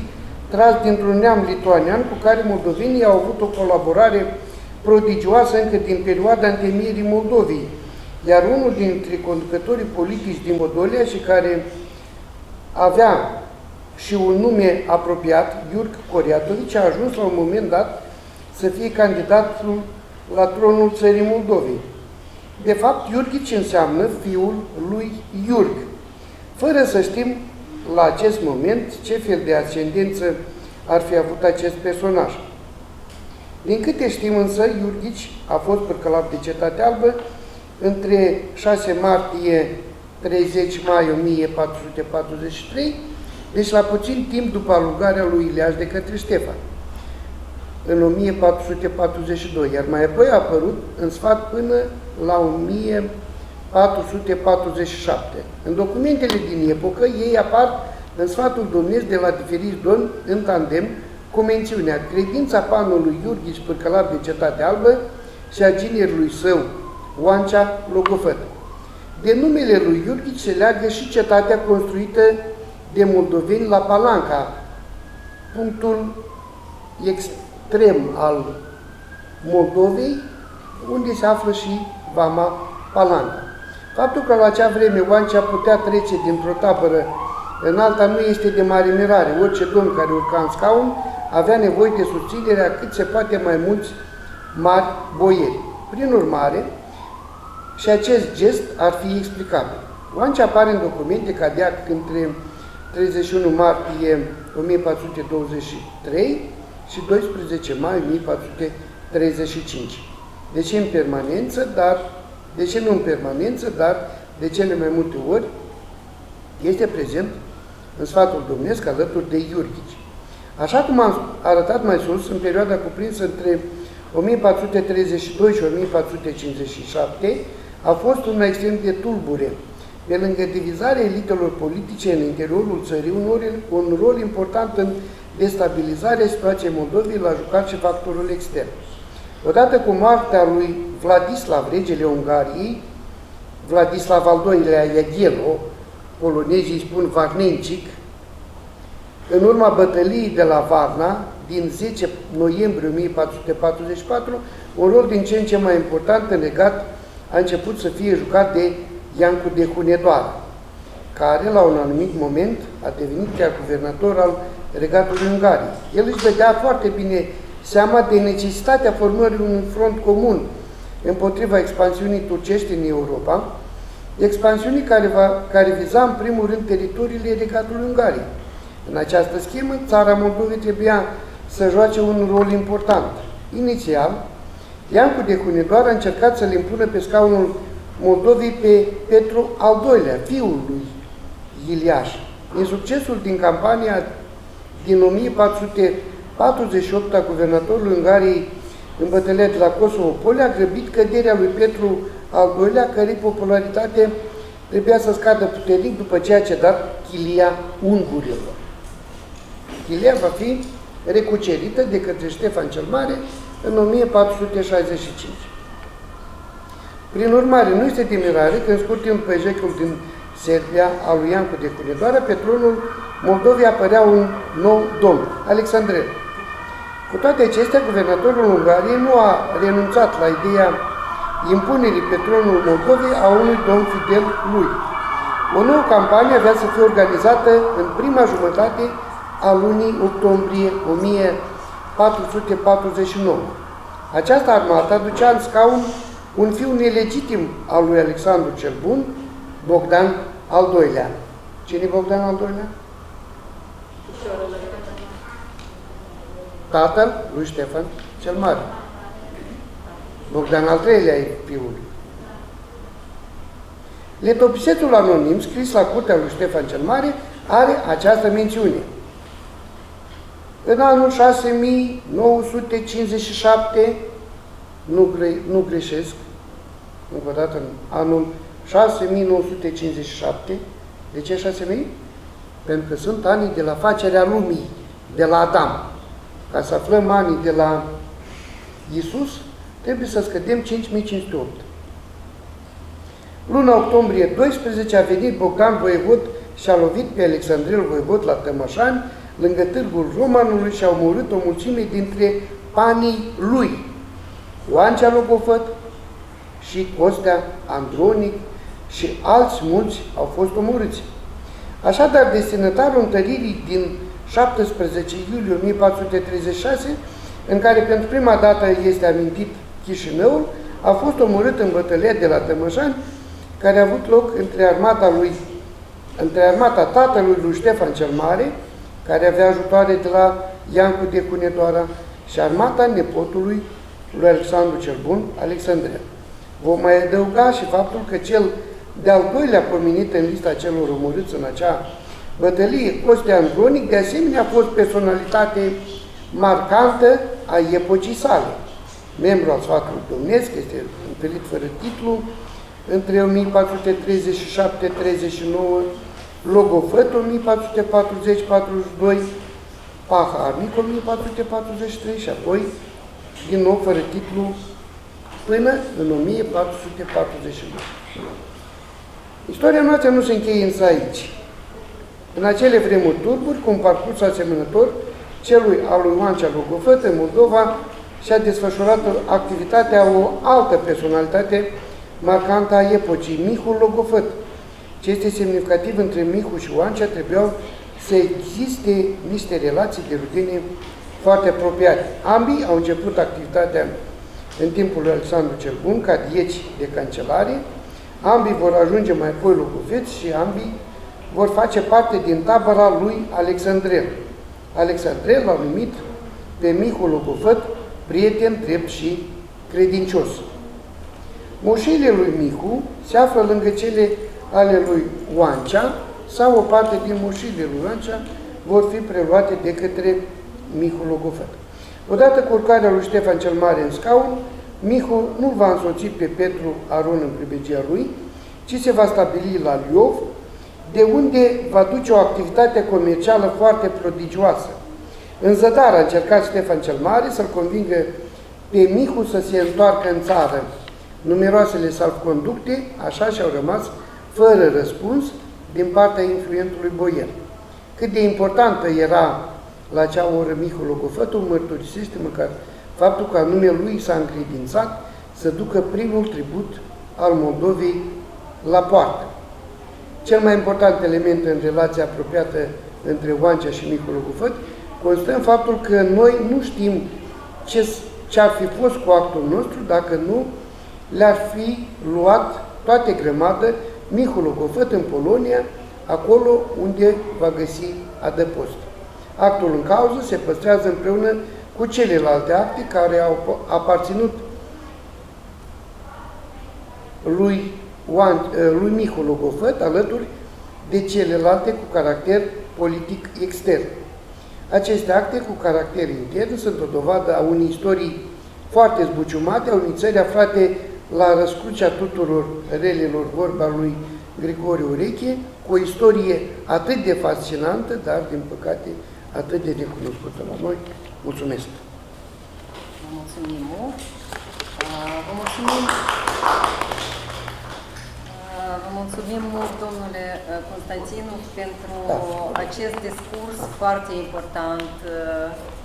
tras dintr-un neam lituanian cu care moldovenii au avut o colaborare prodigioasă încă din perioada întemierii Moldovei, iar unul dintre conducătorii politici din Modolia și care avea și un nume apropiat, Iurc Coriatovici, a ajuns la un moment dat să fie candidatul la tronul țării Moldovei. De fapt, Iurghici înseamnă fiul lui Iurg, fără să știm la acest moment ce fel de ascendență ar fi avut acest personaj. Din câte știm însă, Iurghici a fost părcălat de Cetatea Albă între 6 martie 30 mai 1443, deci la puțin timp după alugarea lui Ileaș de către Ștefan, în 1442, iar mai apoi a apărut în sfat până la 1447. În documentele din epocă, ei apar în sfatul domnesc de la diferiți domni în tandem cu mențiunea credința panului Iurghici Pârcălap de Cetate Albă și a ginerului său, Oancea Logofăt. De numele lui Iurghici se leagă și cetatea construită de moldoveni la Palanca, punctul extrem al Moldovei, unde se află și Vama Palanca. Faptul că la acea vreme Oancea putea trece dintr-o tabără în alta nu este de mare mirare. Orice domn care urca în scaun avea nevoie de susținerea cât se poate mai mulți mari boieri. Prin urmare, și acest gest ar fi explicabil. Oancea apare în documente ca deac între 31 martie 1423 și 12 mai 1435. De ce în permanență, dar de ce nu în permanență, dar de cele mai multe ori este prezent în sfatul domnesc alături de Iurghici. Așa cum am arătat mai sus, în perioada cuprinsă între 1432 și 1457, a fost una extrem de tulbure. Pe lângă divizarea elitelor politice în interiorul țării, un rol, un rol important în destabilizarea situației Moldovei l-a jucat și factorul extern. Odată cu moartea lui Vladislav, regele Ungariei, Vladislav al II-lea Iaghelo, polonezii spun Varnencic, în urma bătăliei de la Varna, din 10 noiembrie 1444, un rol din ce în ce mai important în legat a început să fie jucat de Iancu de Hunedoara, care la un anumit moment a devenit chiar guvernator al regatului Ungariei. El își vedea foarte bine seama de necesitatea formării unui front comun împotriva expansiunii turcești în Europa, expansiunii care, va, care viza în primul rând teritoriile regatului Ungariei. În această schemă, țara Moldovei trebuia să joace un rol important. Inițial, Iancu de Hunedoara a încercat să-l impună pe scaunul Moldovei pe Petru al II-lea, fiul lui Iliaș. În succesul din campania din 1448 a guvernatorului Ungariei în bătălia de la Kosovo-Poli a grăbit căderea lui Petru al II-lea, cărei popularitate trebuia să scadă puternic după ceea ce a dat chilia ungurilor. Chilia va fi recucerită de către Ștefan cel Mare în 1465. Prin urmare, nu este de mirare că în scurt timp pe jecul din Serbia, al lui Iancu de Cunedoară, pe tronul Moldovei apărea un nou domn, Alexandrel. Cu toate acestea, guvernatorul Ungariei nu a renunțat la ideea impunerii pe tronul Moldovei a unui domn fidel lui. O nouă campanie avea să fie organizată în prima jumătate a lunii octombrie 1449. Această armată aducea în scaun un fiu nelegitim al lui Alexandru cel Bun, Bogdan al doilea. Cine Bogdan al doilea? Tatăl lui Ștefan cel Mare. Bogdan al treilea e fiul. Letopisetul anonim, scris la curtea lui Ștefan cel Mare, are această mențiune. În anul 6957, nu, gre, nu greșesc, încă o dată, în anul 6957, de ce 6000? Pentru că sunt anii de la facerea lumii, de la Adam. Ca să aflăm anii de la Isus, trebuie să scădem 5508. Luna octombrie 12 a venit Bogdan Voievod și a lovit pe Alexandrel Voievod la Tămășani, lângă târgul Romanului și a omorât o mulțime dintre panii lui. Oancea Logofăt și Costea Andronic și alți mulți au fost omorâți. Așadar, destinătarul întăririi din 17 iulie 1436, în care pentru prima dată este amintit Chișinăul, a fost omorât în bătălia de la Tămășani, care a avut loc între armata, lui, între armata tatălui lui Ștefan cel Mare, care avea ajutoare de la Iancu de Cunedoara, și armata nepotului lui Alexandru cel Bun, Alexandria. Vom mai adăuga și faptul că cel de-al doilea pomenit în lista celor omorâți în acea bătălie, Coste Andronic, de asemenea a fost personalitate marcantă a epocii sale. Membru al Sfatului Domnesc, este întâlnit fără titlu, între 1437-39, Logofăt 1440-42, Paharnic 1443 și apoi, din nou, fără titlu, până în 1449. Istoria noastră nu se încheie însă aici. În acele vremuri turburi, cu un parcurs asemănător celui al lui Oancea Logofăt în Moldova, și-a desfășurat activitatea o altă personalitate marcantă a epocii, Mihu Logofăt. Ce este semnificativ între Mihu și Oancea trebuiau să existe niște relații de rudenie foarte apropiate. Ambii au început activitatea în timpul lui Alexandru cel Bun, ca dieci de cancelare, ambii vor ajunge mai apoi logoveți și ambii vor face parte din tabăra lui Alexandrel. Alexandrel l-a numit pe Mihu Logofăt prieten, drept și credincios. Moșile lui Mihu se află lângă cele ale lui Oancea sau o parte din moșile lui Oancea vor fi preluate de către Mihu Logofăt. Odată cu urcarea lui Ștefan cel Mare în scaun, Mihu nu va însoți pe Petru Aron în pribegia lui, ci se va stabili la Liov, de unde va duce o activitate comercială foarte prodigioasă. În zădar a încercat Ștefan cel Mare să-l convingă pe Mihu să se întoarcă în țară. Numeroasele salvconducte, așa și-au rămas fără răspuns din partea influentului boier. Cât de importantă era la acea oră Mihu Logofătul, mărturisește măcar faptul că anume lui s-a încredințat să ducă primul tribut al Moldovei la poartă. Cel mai important element în relația apropiată între Oancea și Mihu Logofăt constă în faptul că noi nu știm ce, ce ar fi fost cu actul nostru dacă nu le-ar fi luat toate grămadă Mihu Logofăt în Polonia, acolo unde va găsi adăpost. Actul în cauză se păstrează împreună cu celelalte acte care au aparținut lui, Oan, lui Mihu Logofăt, alături de celelalte cu caracter politic extern. Aceste acte cu caracter intern sunt o dovadă a unei istorii foarte zbuciumate, a unei țări aflate la răscrucea tuturor relelor, vorba lui Grigore Ureche, cu o istorie atât de fascinantă, dar, din păcate, atât de recunoscută la noi. Mulțumesc! Vă mulțumim mult! Vă mulțumim, vă mulțumim mult, domnule Constantinov, pentru da. acest discurs foarte important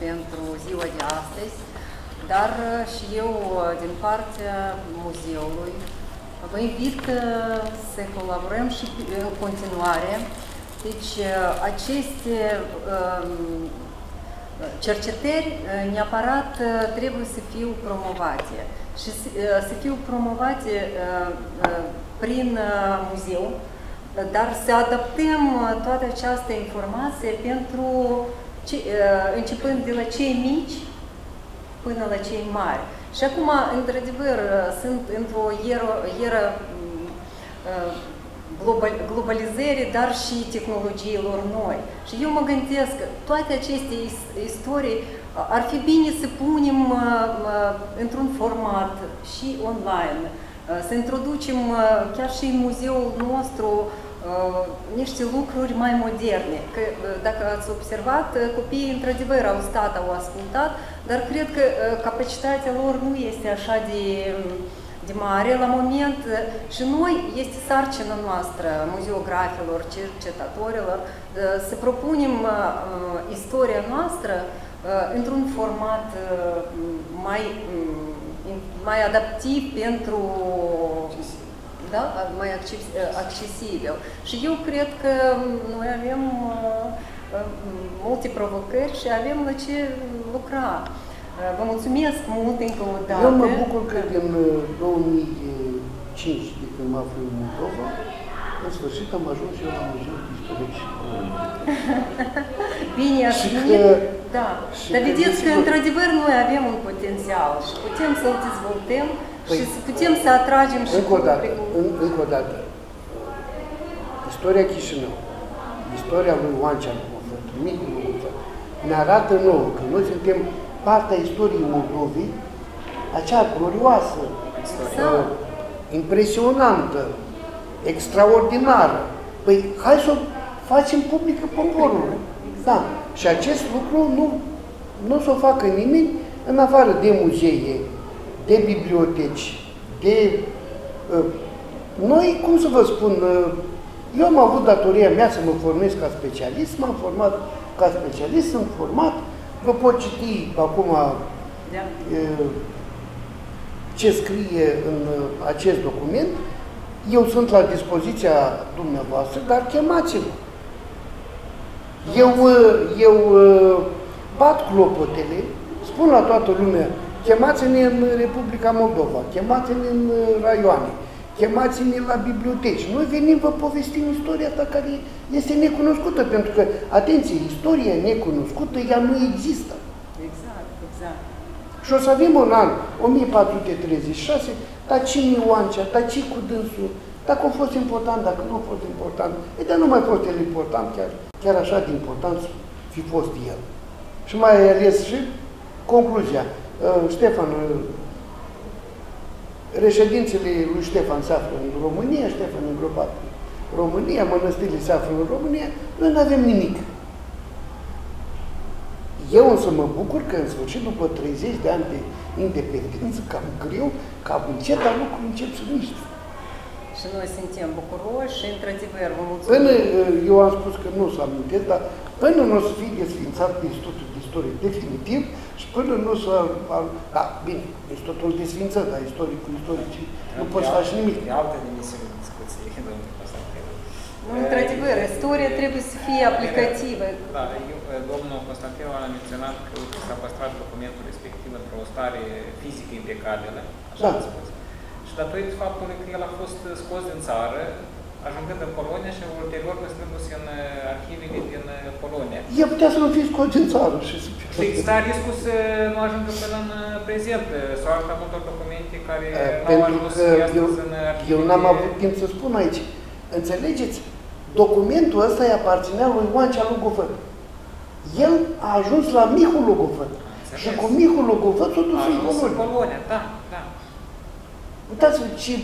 pentru ziua de astăzi, dar și eu, din partea muzeului, vă invit să colaborăm și în continuare deci, aceste um, cercetări neapărat trebuie să fiu promovate și să fiu promovate prin muzeu, dar să adaptăm toată această informație pentru, începând de la cei mici până la cei mari. Și acum, într-adevăr, sunt într-o eră, eră globalizării, dar și tehnologiilor noi. Și eu mă gândesc că toate aceste istorii ar fi bine să punem într-un format și online, să introducem chiar și în muzeul nostru niște lucruri mai moderne. Că, dacă ați observat, copiii într-adevăr au stat, au ascultat, dar cred că capacitatea lor nu este așa de de mare la moment și noi, este sarcina noastră, muzeografilor, cercetătorilor, să propunem istoria noastră într-un format mai, mai adaptiv pentru da? mai accesibil. Și eu cred că noi avem multe provocări și avem la ce lucra. Vă mulțumesc mult încă o dată. Eu mă bucur că din 2005, uh, de când mă aflu în Moldova, în sfârșit am ajuns și eu la Muzeul Istoric și Bine ați venit, da. Dar vedeți că, într-adevăr, noi avem un potențial și putem să-l dezvoltăm păi, și să putem să atragem și încă o dată, în, încă o dată, istoria Chișinău, istoria lui Oancea Lugofăt, micul Lugofăt, ne arată nouă că noi suntem partea istoriei Moldovei, acea glorioasă, uh, impresionantă, extraordinară. Păi hai să o facem publică poporului. Da. Și acest lucru nu, nu o să o facă nimeni în afară de muzee, de biblioteci, de uh, Noi, cum să vă spun, eu am avut datoria mea să mă formez ca specialist, m-am format ca specialist, sunt format, vă pot citi acum da. ce scrie în acest document, eu sunt la dispoziția dumneavoastră, dar chemați-mă. Eu, eu bat clopotele, spun la toată lumea, chemați-ne în Republica Moldova, chemați-ne în raioane, chemați-ne la biblioteci. Noi venim, vă povestim istoria asta care este necunoscută, pentru că, atenție, istoria necunoscută, ea nu există. Exact, exact. Și o să avem un an 1436, taci Ioancea, taci cu dânsul, dacă a fost important, dacă nu a fost important, e dar nu mai fost el important, chiar, chiar așa de important fi fost el. Și mai ales și concluzia. Uh, Ștefan, uh, reședințele lui Ștefan se află în România, Ștefan îngropat în România, mănăstirile se află în România, noi nu avem nimic. Eu însă mă bucur că în sfârșit, după 30 de ani de independență, cam greu, cam încet, dar lucruri încep să miște. Și noi suntem bucuroși și, într-adevăr, vă mulțumim. Până, eu am spus că nu să amintesc, dar până nu o să fie desfințat Institutul de Istorie definitiv și până nu să... Da, bine, Institutul desfințat, dar istoricul istoricii nu poți face nimic. E altă dimensiune de discuție, domnule Constantin. Nu, într-adevăr, istoria trebuie să fie aplicativă. Da, eu, domnul Constantin a menționat că s-a păstrat documentul respectiv într-o stare fizică impecabilă, așa da. spus. Și datorită faptului că el a fost scos din țară, ajungând în Polonia și ulterior păstrându-se în uh, arhivele din uh, Polonia. E putea să nu fii scos din țară și să fie. Și exista riscul să nu ajungă până în uh, prezent soarta multor documente care nu au ajuns eu, în arhivele. Eu n-am avut timp să spun aici. Înțelegeți? Documentul ăsta îi aparținea lui Oancea Lugofăt. El a ajuns la Mihul Lugofăt. Și cu Mihul Lugofăt s-a dus în Polonia. Polonia, da, da. Uitați-vă ce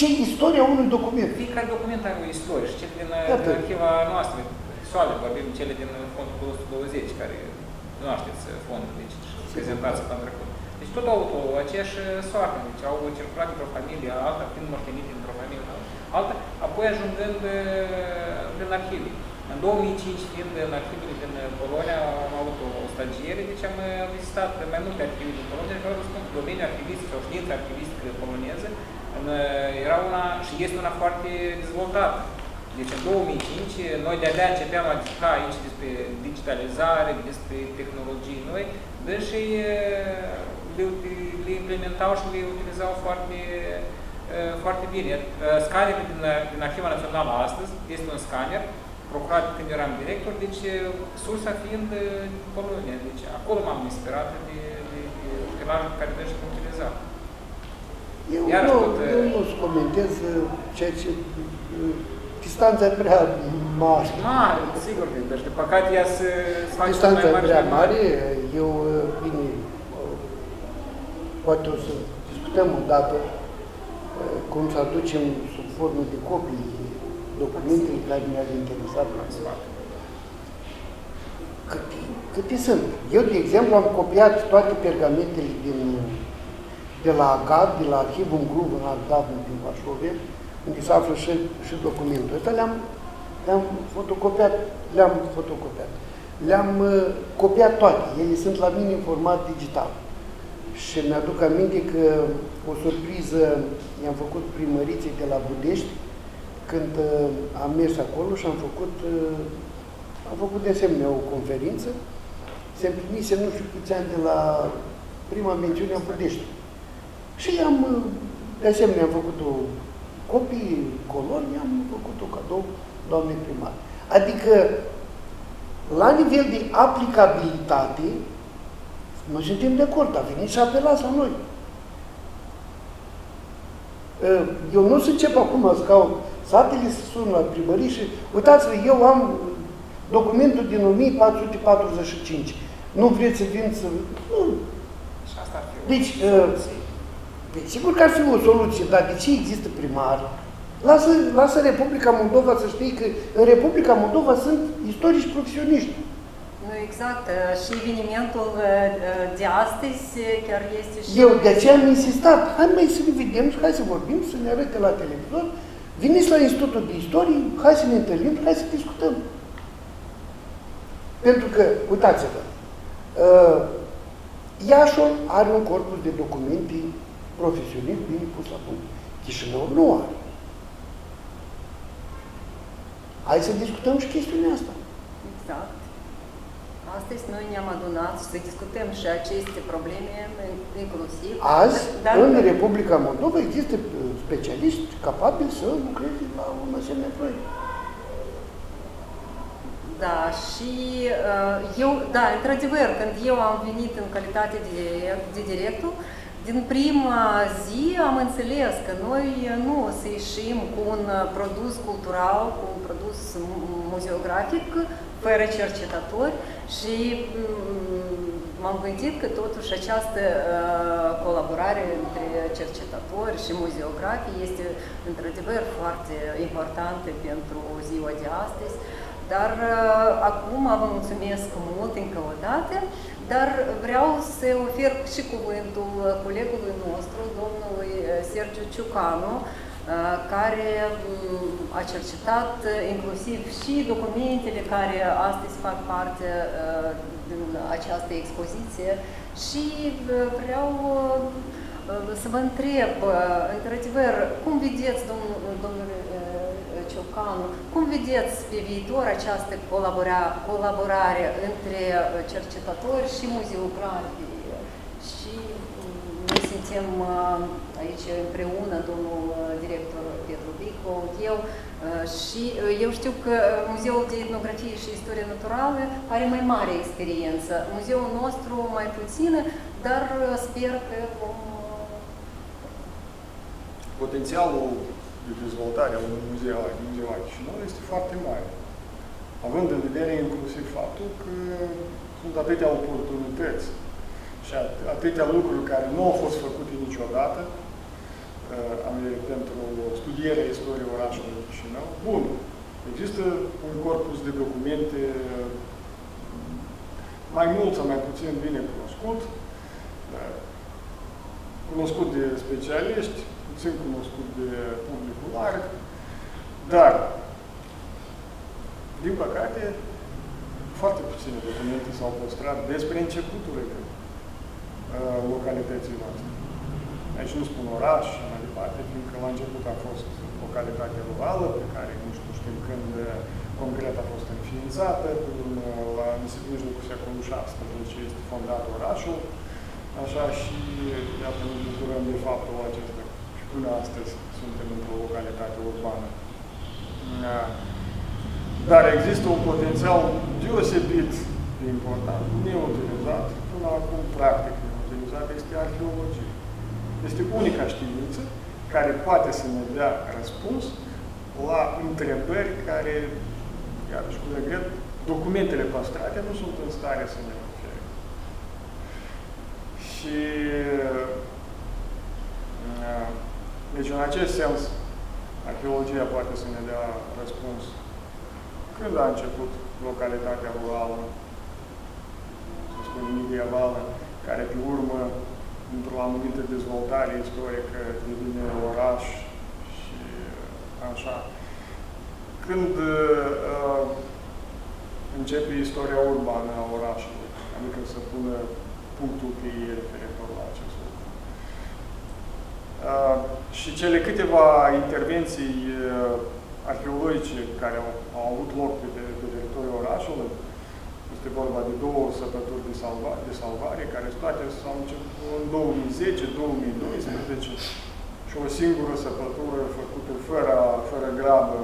ce istoria unui document? Fiecare document are o istorie și cele din Iată. arhiva noastră, soale, vorbim cele din fondul 220, care cunoașteți fondul, deci prezentați pe trecut. Deci tot au o aceeași soartă, deci au circulat într-o familie, alta fiind moștenite într-o familie, alta, apoi ajungând în arhive. În 2005, fiind în arhivele din Polonia, am avut o stagiere, deci am vizitat mai multe arhive din Polonia și vreau să spun că domeniul arhivist sau știința arhivistică poloneză era una și este una foarte dezvoltată. Deci în 2005 noi de-abia începeam a discuta aici despre digitalizare, despre tehnologii noi, deși le, le implementau și le utilizau foarte, foarte bine. Scanerul din, din Arhiva Națională astăzi este un scanner procurat când eram director, deci sursa fiind Polonia. Deci acolo m-am inspirat de, de, de utilajul care deci utiliza. Eu, Iar nu, eu nu comentez uh, ceea ce uh, distanța e prea mare. Mare, sigur că deci de păcate ea se, se face Distanța mai mare prea mare, eu, uh, bine, poate o să discutăm o dată cum să aducem sub formă de copii documentele care ne-ar interesa pe câte, câte sunt. Eu, de exemplu, am copiat toate pergamentele din de la AGAD, de la Arhivul Gruv în AGAD din Vașovia, unde se află și, și documentul ăsta, le-am le fotocopiat, le-am fotocopiat. Le-am uh, copiat toate, ele sunt la mine în format digital. Și mi-aduc aminte că o surpriză i-am făcut primăriței de la Budești, când uh, am mers acolo și am făcut, uh, am făcut de asemenea o conferință, se împlinise nu știu câți ani de la prima mențiune a Budești. Și am, de asemenea, am făcut o copii, coloni, am făcut o cadou doamnei primar. Adică, la nivel de aplicabilitate, noi suntem de acord, a venit și a apelat la noi. Eu nu să încep acum să caut satele, să sun la primărie și uitați-vă, eu am documentul din 1445. Nu vreți să vin să... Nu. Deci, deci, sigur că ar fi o soluție, dar de ce există primar? Lasă, lasă Republica Moldova să știi că în Republica Moldova sunt istorici profesioniști. Nu, exact. Și evenimentul de astăzi chiar este și... Eu de aceea am insistat, hai mai să ne vedem și hai să vorbim, să ne arăte la televizor, veniți la Institutul de Istorie, hai să ne întâlnim, hai să discutăm. Pentru că, uitați-vă, uh, Iașul are un corpus de documente profesionist bine pus la punct. Chișinău nu are. Hai să discutăm și chestiunea asta. Exact. Astăzi noi ne-am adunat să discutăm și aceste probleme, inclusiv... Azi, dar, în Republica Moldova, există uh, specialiști capabili să lucreze la un asemenea proiect. Da, și uh, eu, da, într-adevăr, când eu am venit în calitate de, de director, din prima zi am înțeles că noi nu o să ieșim cu un produs cultural, cu un produs muzeografic, fără cercetători și mm, m-am gândit că totuși această uh, colaborare între cercetători și muzeografii este într-adevăr foarte importantă pentru ziua de astăzi. Dar uh, acum vă mulțumesc mult încă o dată, dar vreau să ofer și cuvântul colegului nostru, domnului uh, Sergiu Ciucanu, uh, care mm, a cercetat inclusiv și documentele care astăzi fac parte din această expoziție și vreau să vă întreb, într-adevăr, cum vedeți, domnul, domnule Ciocanu, cum vedeți pe viitor această colaborare între cercetători și muzeografi? Și noi suntem aici împreună, domnul director Petru Bico, eu, și eu știu că Muzeul de Etnografie și Istorie Naturală are mai mare experiență. Muzeul nostru mai puțină, dar sper că vom... Potențialul de dezvoltare a unui muzeu, muzeu la Chișinău este foarte mare. Având în vedere inclusiv faptul că sunt atâtea oportunități și atâtea lucruri care nu au fost făcute niciodată uh, pentru studierea istoriei orașului Chișinău. Bun, există un corpus de documente mai mult sau mai puțin bine cunoscut, uh, cunoscut de specialiști, puțin cunoscut de publicul larg, dar, din păcate, foarte puține documente s-au păstrat despre începuturile uh, localității noastre. Aici nu spun oraș și mai departe, fiindcă la început a fost localitate rurală, pe care nu știu, știm când uh, concret a fost înființată, până la mijlocul secolului XVI, ce este fondat orașul, așa și iată ne bucurăm de faptul acesta până astăzi suntem într-o localitate urbană. Da. Dar există un potențial deosebit de important, neutilizat, până acum practic neutilizat, este arheologia. Este unica știință care poate să ne dea răspuns la întrebări care, iarăși cu regret, documentele păstrate nu sunt în stare să ne ofere. Și uh, deci, în acest sens, arheologia poate să ne dea răspuns. Când a început localitatea rurală, să spun medievală, care pe urmă, într-o anumită dezvoltare istorică, devine oraș și așa. Când uh, începe istoria urbană a orașului, adică să pună punctul pe ei referitor la acest Uh, și cele câteva intervenții uh, arheologice care au, au avut loc pe, pe teritoriul orașului, este vorba de două săpături de, salva, de salvare, care toate s-au început în 2010-2012 și o singură săpătură făcută fără, fără grabă.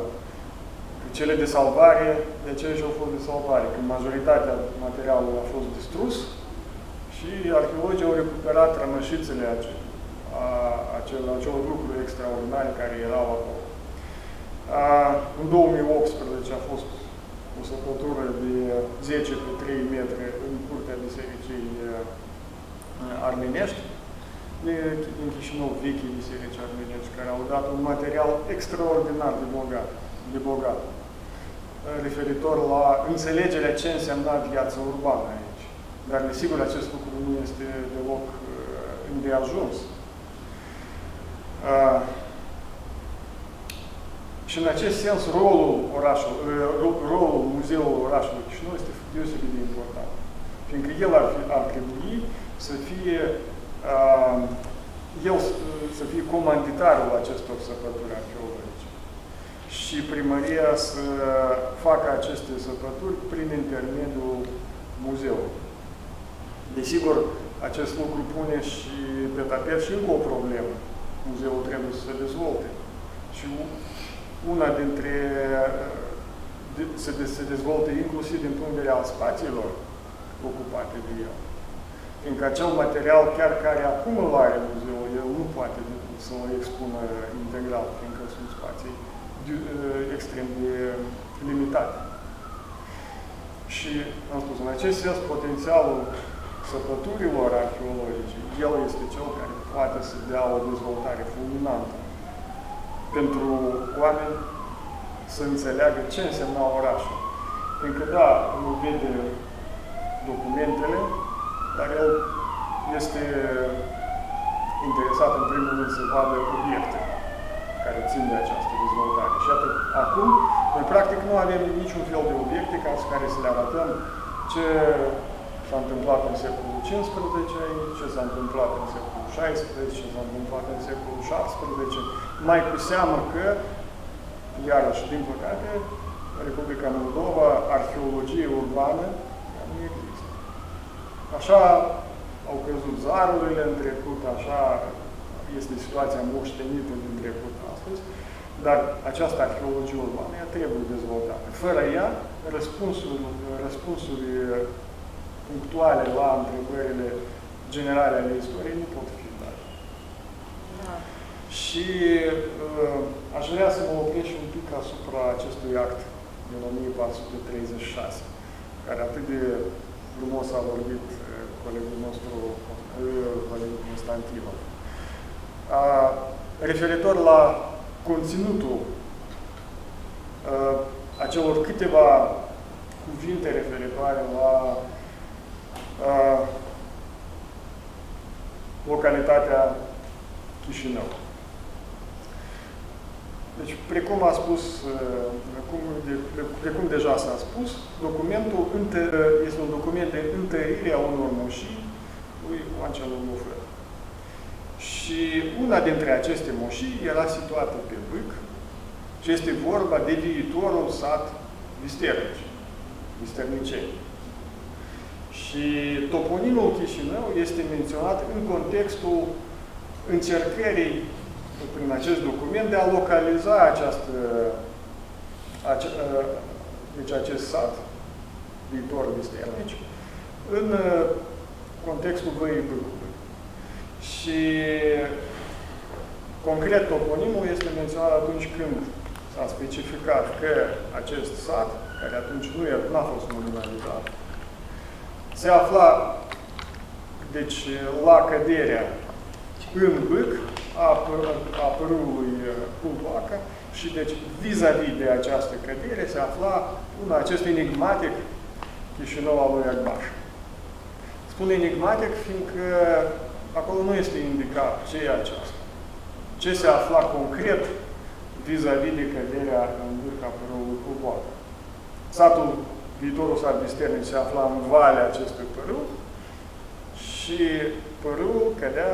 Cele de salvare, de ce și au fost de salvare, când majoritatea materialului a fost distrus și arheologii au recuperat rămășițele acelea acel, acelor lucruri extraordinare care erau acolo. A, în 2018 a fost o săpătură de 10 pe 3 metri în curtea bisericii armenești, din Chișinău, vechi biserici armenești, care au dat un material extraordinar de bogat. De bogat. referitor la înțelegerea ce însemna viața urbană aici. Dar, desigur, acest lucru nu este deloc uh, îndeajuns. Uh, și în acest sens, rolul, orașului, rolul Muzeului Orașului Chișinău este deosebit de important. Fiindcă el ar, fi, ar trebui să fie uh, el să fie comanditarul acestor săpături arheologice și primăria să facă aceste săpături prin intermediul muzeului. Desigur, acest lucru pune și pe tapet și încă o problemă. Muzeul trebuie să se dezvolte. Și una dintre se, se dezvolte inclusiv din punct de vedere al spațiilor ocupate de el. Fiindcă acel material, chiar care acum îl are muzeul, el nu poate să o expună integral, fiindcă sunt spații extrem de limitate. Și, am spus, în acest sens, potențialul săpăturilor arheologice, el este cel care poate să dea o dezvoltare fulminantă pentru oameni să înțeleagă ce însemna orașul. Pentru că, da, nu vede documentele, dar el este interesat în primul rând să vadă obiecte care țin de această dezvoltare. Și atât. Acum, noi practic nu avem niciun fel de obiecte ca care să le arătăm ce s-a întâmplat în secolul XV aici, ce s-a întâmplat în secolul XVI, ce s-a întâmplat în secolul XVII, mai cu seamă că, iarăși, din păcate, Republica Moldova, arheologie urbană, nu există. Așa au căzut zarurile în trecut, așa este situația moștenită din trecut astăzi, dar această arheologie urbană ea trebuie dezvoltată. Fără ea, răspunsuri, răspunsuri punctuale la întrebările generale ale istoriei nu pot fi date. Da. Și uh, aș vrea să mă opresc un pic asupra acestui act din 1436, care atât de frumos a vorbit uh, colegul nostru, uh, colegul Constantinov. Uh, referitor la conținutul uh, acelor câteva cuvinte referitoare la uh, localitatea Chișinău. Deci, precum a spus, precum, de, precum deja s-a spus, documentul este un document de întărire a unor moșii lui Ancelul Mufră. Și una dintre aceste moșii era situată pe Bâc și este vorba de viitorul sat Visternici, Visternicei. Și toponimul Chișinău este menționat în contextul încercării prin acest document de a localiza această, ace, deci acest sat, viitor Visternici, în contextul Văii Bârcului. Și concret toponimul este menționat atunci când s-a specificat că acest sat, care atunci nu a fost nominalizat, se afla deci, la căderea în bâc a, a părâului Pumpoaca și deci vis-a-vis -vis de această cădere se afla un acest enigmatic Chișinău al lui Agbaș. Spun enigmatic fiindcă acolo nu este indicat ce e aceasta. Ce se afla concret vis-a-vis -vis de căderea în vârca părâului Pumpoaca. Satul viitorul sat Bisternic se afla în valea acestui părâu și părâul cădea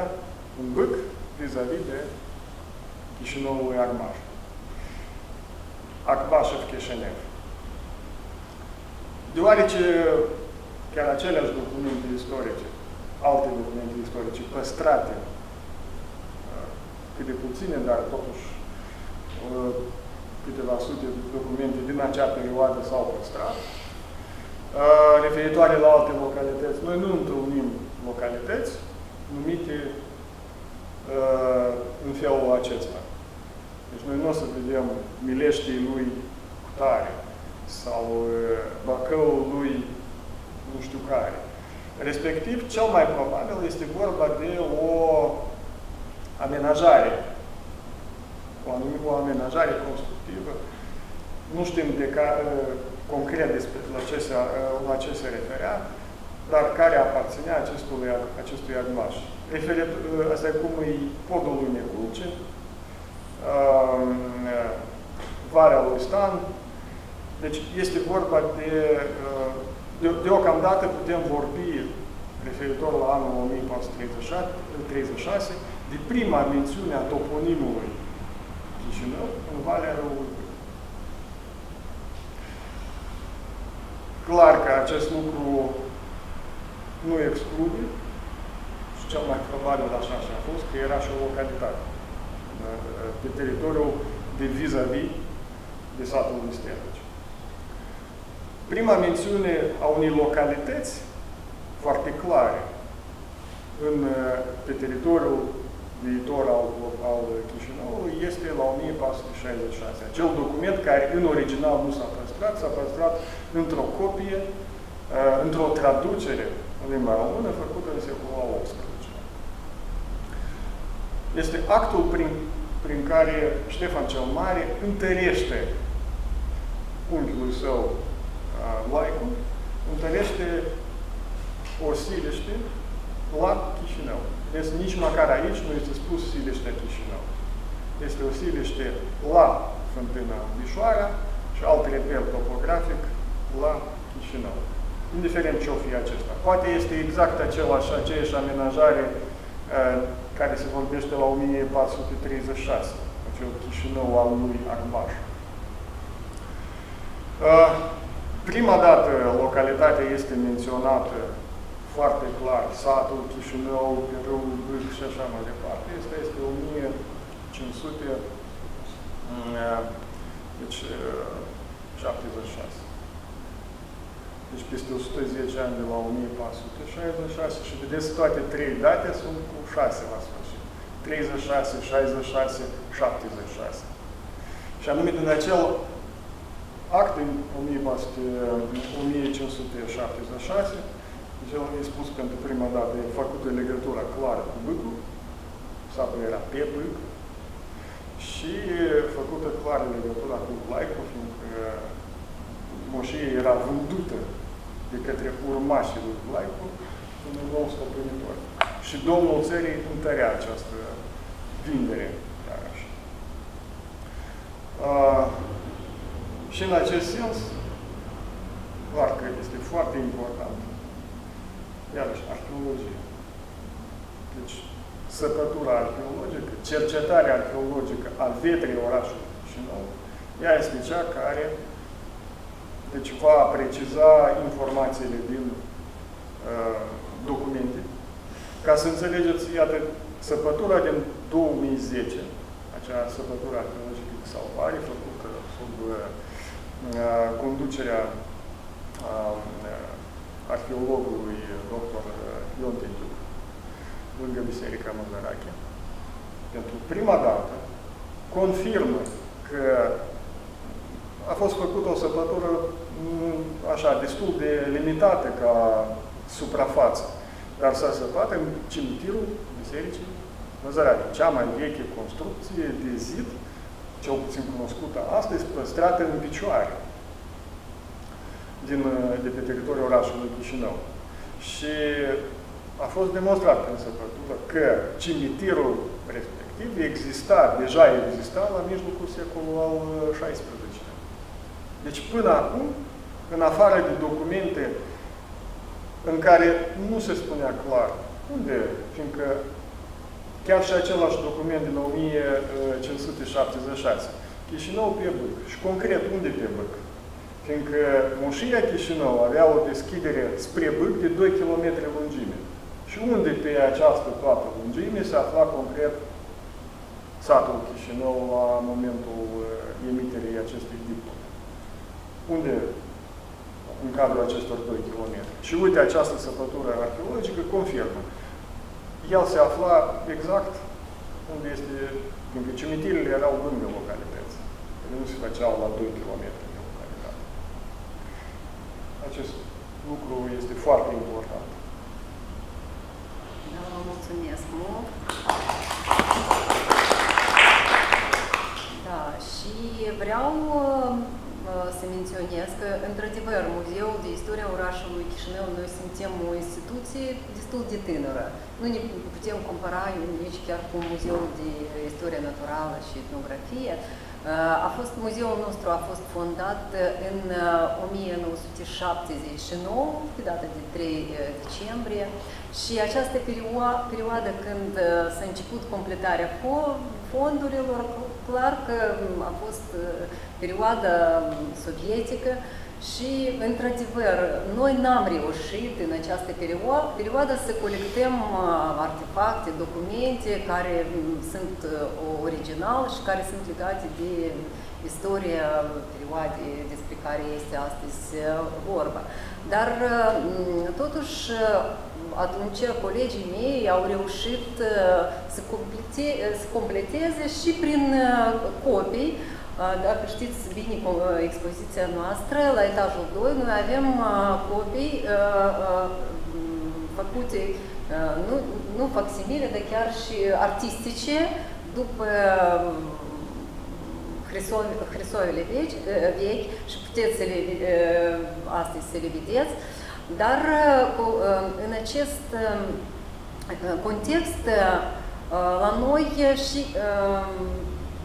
în bâc vis-a-vis -vis de Chișinăului Armar. Akbașev Chișinev. Deoarece chiar aceleași documente istorice, alte documente istorice păstrate, uh, cât de puține, dar totuși uh, câteva sute de documente din acea perioadă s-au păstrat, uh, referitoare la alte localități. Noi nu întâlnim localități numite uh, în felul acesta. Deci noi nu o să vedem mileștii lui tare sau uh, bacăul lui nu știu care. Respectiv, cel mai probabil este vorba de o amenajare, o, o amenajare constructivă Nu știm de ca, concret despre la ce, se, la ce se referea, dar care aparținea acestui, acestui agmaș. Referit, asta e cum e podul lui Neculce, Varea lui Stan. Deci este vorba de, de, deocamdată putem vorbi referitor la anul 1436, de prima mențiune a toponimului Chișinău în Valea Râului. Clar că acest lucru nu exclude și cel mai probabil așa și a fost, că era și o localitate pe teritoriul de vis-a-vis -vis de satul Misternici. Prima mențiune a unei localități foarte clare în, pe teritoriul viitor al, al Chișinăului este la 1466. Acel document care în original nu s-a păstrat, s-a păstrat într-o copie, uh, într-o traducere în limba română făcută în secolul al XVIII. Este actul prin, prin care Ștefan cel Mare întărește unchiul său, uh, Laicu, întărește o siliște la Chișinău. Deci nici măcar aici nu este spus Siliște Chișinău. Este o Siliște la Fântâna Bișoara și alt reper topografic la Chișinău. Indiferent ce-o fi acesta. Poate este exact același, aceeași amenajare uh, care se vorbește la 1436, acel Chișinău al lui Armaș. Uh, prima dată localitatea este menționată foarte clar, satul Chișinău, pe râul Bâc și așa mai departe. Este, este 1500, mm, deci 76. Deci peste 110 ani de la 1466 și vedeți toate trei date sunt cu 6 la sfârșit. 36, 66, 76. Și anume din acel act din 1576 el e spus pentru prima dată, e făcută legătura clară cu bâcul, satul era pe bâc, și făcută clară legătura cu Laicul, fiindcă moșie era vândută de către urmașii lui Laicul în nou stăpânitor. Și Domnul țării întărea această vindere, iarăși. Uh, și în acest sens, clar că este foarte important iarăși, arheologie. Deci, săpătura arheologică, cercetarea arheologică a vetrei orașului Chișinău, ea este cea care deci, va preciza informațiile din uh, documente. Ca să înțelegeți, iată, săpătura din 2010, acea săpătură arheologică de salvare, făcută sub uh, conducerea uh, arheologului dr. Ion Tendiuc, lângă Biserica Măzărache, pentru prima dată confirmă că a fost făcută o săpătură mm, așa, destul de limitată ca suprafață, dar s-a săpat în cimitirul Bisericii Măzărache, cea mai veche construcție de zid, cel puțin cunoscută astăzi, păstrată în picioare din, de pe teritoriul orașului Chișinău. Și a fost demonstrat în săpătură că cimitirul respectiv exista, deja exista la mijlocul secolului al XVI-lea. Deci până acum, în afară de documente în care nu se spunea clar unde, fiindcă chiar și același document din 1576, Chișinău pe Bâc. Și concret, unde pe Bâc? Fiindcă Moșia Chișinău avea o deschidere spre Bâc de 2 km lungime. Și unde pe această toată lungime se afla concret satul Chișinău la momentul uh, emiterii acestui diplom. Unde în cadrul acestor 2 km. Și uite, această săpătură arheologică confirmă. El se afla exact unde este, fiindcă cimitirele erau lângă localități. Nu se făceau la 2 km acest lucru este foarte important. Da, vă mulțumesc mult. Da, și vreau uh, să menționez că, într-adevăr, Muzeul de Istoria Orașului Chișinău, noi suntem o instituție destul de tânără. Nu ne putem compara nici chiar cu Muzeul de Istoria Naturală și Etnografie, a fost, muzeul nostru a fost fondat în 1979, pe data de 3 decembrie, și această perioadă când s-a început completarea fondurilor, clar că a fost perioada sovietică și, într-adevăr, noi n-am reușit în această perioadă să colectăm artefacte, documente care sunt original și care sunt legate de istoria perioadei despre care este astăzi vorba. Dar, totuși, atunci colegii mei au reușit să, complete, să completeze și prin copii dacă știți bine expoziția noastră, la etajul 2, noi avem copii făcute, nu, nu facsimile, dar chiar și artistice, după hrisoile vechi, vechi și puteți să le, astăzi să le vedeți, dar în acest context la noi și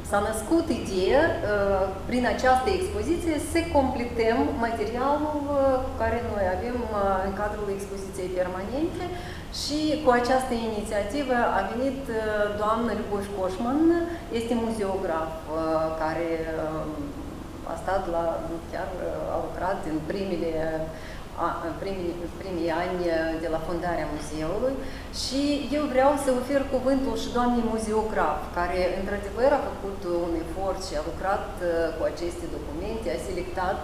S-a născut ideea, uh, prin această expoziție, să completăm materialul uh, care noi avem uh, în cadrul expoziției permanente și cu această inițiativă a venit doamna Luboș Coșman, este muzeograf care a stat la, chiar a lucrat în primele în primii, primii ani de la fondarea muzeului și eu vreau să ofer cuvântul și doamnei muzeograf, care într-adevăr a făcut un efort și a lucrat cu aceste documente, a selectat,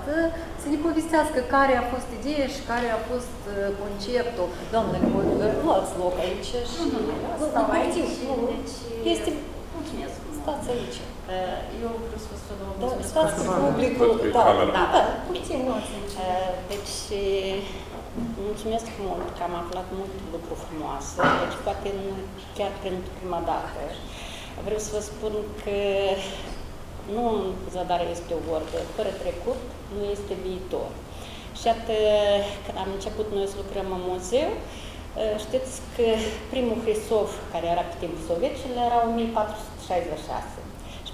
să ne povestească care a fost ideea și care a fost conceptul. Doamne, luați loc aici și stau aici. Este... Mulțumesc. Stați aici. Eu vreau să vă spun da, stați publicul, da, da, da, puțin. Deci, mulțumesc mult că am aflat multe lucruri frumoase, deci poate chiar pentru prima dată. Vreau să vă spun că nu zadarea este o vorbă, fără trecut nu este viitor. Și atât când am început noi să lucrăm în muzeu, știți că primul Hrisov, care era pe timpul sovietului, era 1466.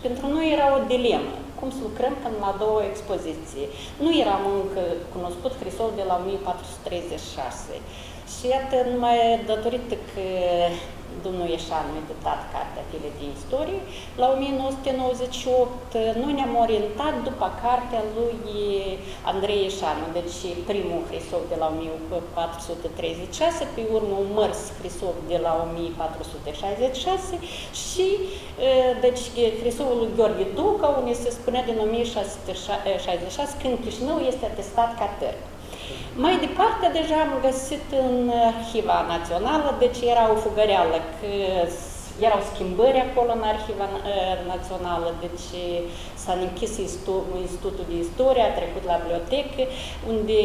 Pentru noi era o dilemă. Cum să lucrăm când la două expoziții? Nu eram încă cunoscut Hrisov de la 1436. Și iată, numai datorită că domnul Ieșan mi-a dictat cartea File de Istorie, la 1998 noi ne-am orientat după cartea lui Andrei Ieșanu, deci primul Hrisov de la 1436, pe urmă un mărs Hrisov de la 1466 și deci Hrisovul lui Gheorghe Duca, unde se spunea din 1666 când Chișinău este atestat ca târg. Mai departe, deja am găsit în Arhiva Națională, deci era o fugăreală, că erau schimbări acolo în Arhiva Națională, deci s-a închis Institutul de Istorie, a trecut la bibliotecă, unde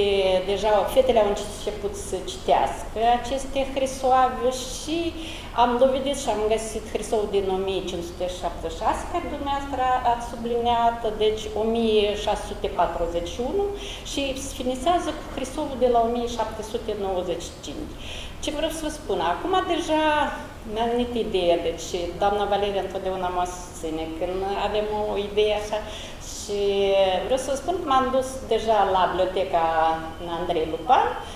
deja fetele au început să citească aceste hrisoave și am dovedit și am găsit hrisovul din 1576, care dumneavoastră ați subliniat, deci 1641 și se finisează cu hrisovul de la 1795. Ce vreau să vă spun? Acum deja mi-a venit ideea, deci doamna Valeria întotdeauna mă susține când avem o idee așa și vreau să vă spun că m-am dus deja la biblioteca Andrei Lupan și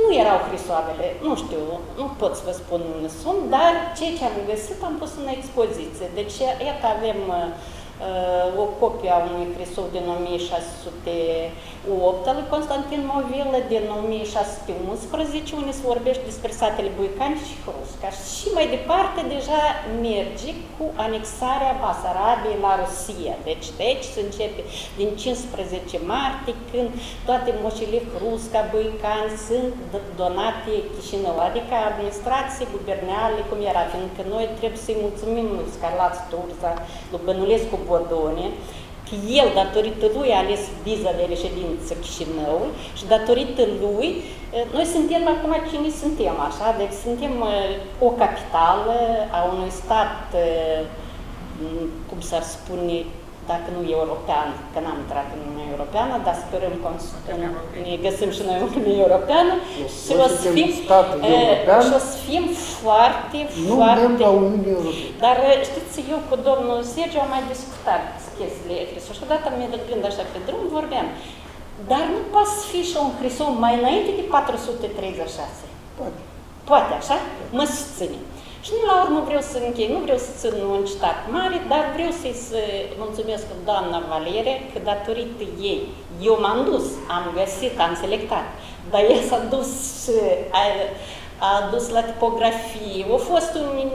nu erau hrisoavele, nu știu, nu pot să vă spun unde sunt, dar ceea ce am găsit am pus în expoziție. Deci, iată, avem uh, o copie a unui Hrisov din 1608 al lui Constantin Movilă, din 1611, unde se vorbește despre satele Buicani și Hrusca. Și mai departe deja merge cu anexarea Basarabiei la Rusia. Deci de aici se începe din 15 martie, când toate moșile Hrusca, Buicani sunt donate Chișinău, adică administrații guberniale, cum era, fiindcă noi trebuie să-i mulțumim lui Scarlat Sturza, lui Bănulescu Bordone, că el, datorită lui, a ales viza de reședință Chișinău și datorită lui, noi suntem acum cine suntem, așa, deci suntem o capitală a unui stat, cum s-ar spune, dacă nu european, că n-am intrat în Uniunea Europeană, dar sperăm că ne găsim și noi în Uniunea Europeană și o să fim, și o să fim foarte, nu foarte... Uniunii Europene. Dar știți, eu cu domnul Sergiu am mai discutat chestiile Hristos și odată mi-e de gând așa pe drum, vorbeam. Dar nu poate să fie și un Hristos mai înainte de 436. Poate. Poate, așa? Mă susține. Și nu la urmă vreau să închei, nu vreau să țin un citat mare, dar vreau să-i să mulțumesc doamna Valeria că datorită ei, eu m-am dus, am găsit, am selectat, dar ea s-a dus și a, a dus la tipografie, a fost un...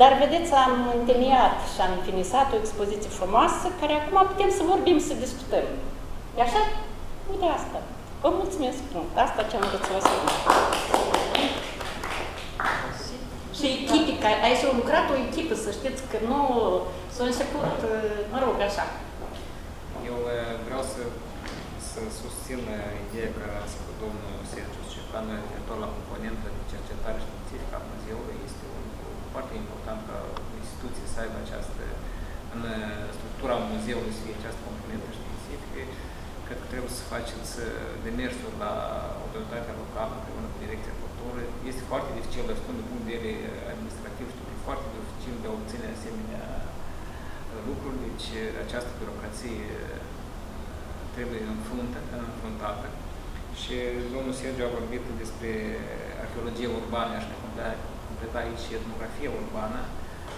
Dar vedeți, am întemeiat și am finisat o expoziție frumoasă, care acum putem să vorbim, să discutăm. E așa? Uite asta. Vă mulțumesc mult. Asta ce am vrut să vă spun și echipica. Aici a lucrat o echipă, să știți că nu s-a început, mă rog, așa. Eu vreau să, să susțin ideea care a spus domnul Sergiu Cecan referitor la componentă de cercetare științifică a muzeului. Este un lucru foarte important ca instituție să aibă această, în structura muzeului să fie această componentă științifică. Cred că trebuie să faceți demersuri la autoritatea locală împreună cu Direcția Cultură. Este foarte dificil, dar spun din punct de vedere administrativ, știu că foarte dificil de a obține asemenea lucruri, deci această birocrație trebuie înfruntată. Și domnul Sergiu a vorbit despre arheologie urbană, aș completa aici și etnografia urbană,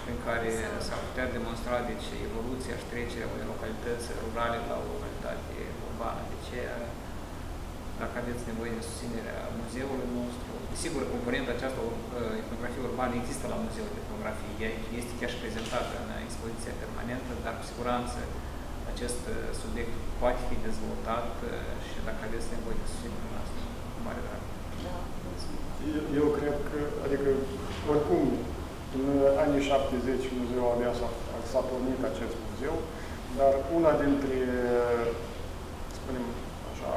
prin care s-ar putea demonstra deci, evoluția și trecerea unei localități rurale la o localitate urbană. Deci, dacă aveți nevoie de susținerea muzeului nostru, sigur, componenta aceasta uh, etnografie urbană există la Muzeul de Etnografie, ea este chiar și prezentată în expoziția permanentă, dar cu siguranță acest uh, subiect poate fi dezvoltat uh, și dacă aveți nevoie de susținerea noastră, cu mare drag. Da, eu cred că, adică, oricum, în anii 70 muzeul abia s-a pornit acest muzeu, dar una dintre, spunem așa,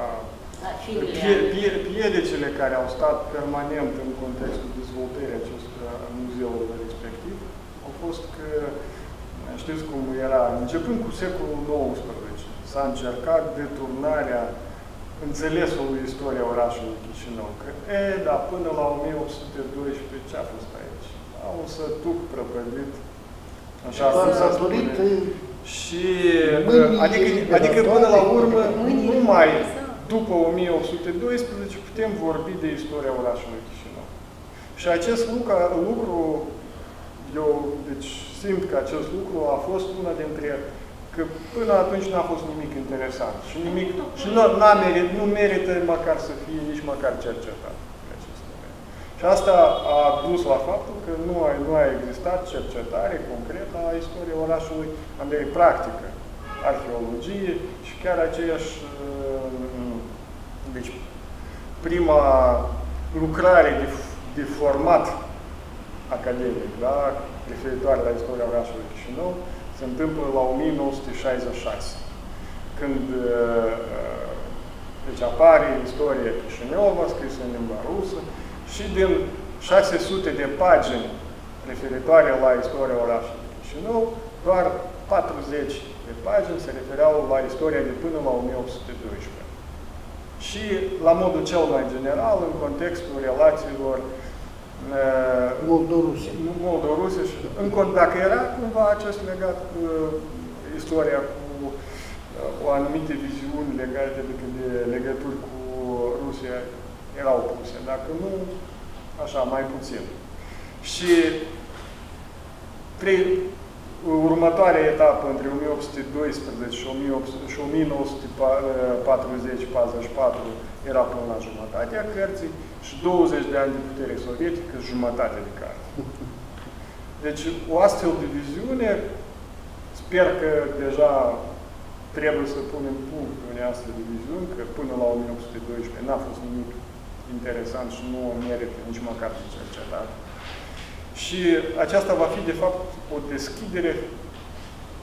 piedicele care au stat permanent în contextul dezvoltării acestui muzeu respectiv au fost că, știți cum era, începând cu secolul XIX, s-a încercat deturnarea înțelesului istoria orașului Chișinău. Că, e, da, până la 1812 ce a fost aici? A un sătuc prăpădit, așa cum s-a spune. Și, adică, adică până la urmă, nu mai după 1812 putem vorbi de istoria orașului Chișinău. Și acest lucru, lucru eu deci, simt că acest lucru a fost una dintre că până atunci n-a fost nimic interesant și nimic și nu, n-a merit, nu merită măcar să fie nici măcar cercetat. Și asta a dus la faptul că nu a, nu a existat cercetare concretă a istoriei orașului, am practică, arheologie și chiar aceeași deci, prima lucrare de, de format academic, da, referitoare la istoria orașului Chișinău, se întâmplă la 1966, când uh, deci apare istoria Chișinău, scrisă în limba rusă, și din 600 de pagini referitoare la istoria orașului Chișinău, doar 40 de pagini se refereau la istoria de până la 1812 și la modul cel mai general în contextul relațiilor moldoruse. Moldoruse și în, dacă era cumva acest legat cu istoria cu, cu anumite viziuni legate de, de legături cu Rusia erau puse. Dacă nu, așa, mai puțin. Și următoarea etapă între 1812 și 1940-44 era până la jumătatea cărții și 20 de ani de putere sovietică, jumătate de carte. Deci o astfel de viziune, sper că deja trebuie să punem punct în astfel de viziune, că până la 1812 n-a fost nimic interesant și nu merită nici măcar de cercetat. Și aceasta va fi, de fapt, o deschidere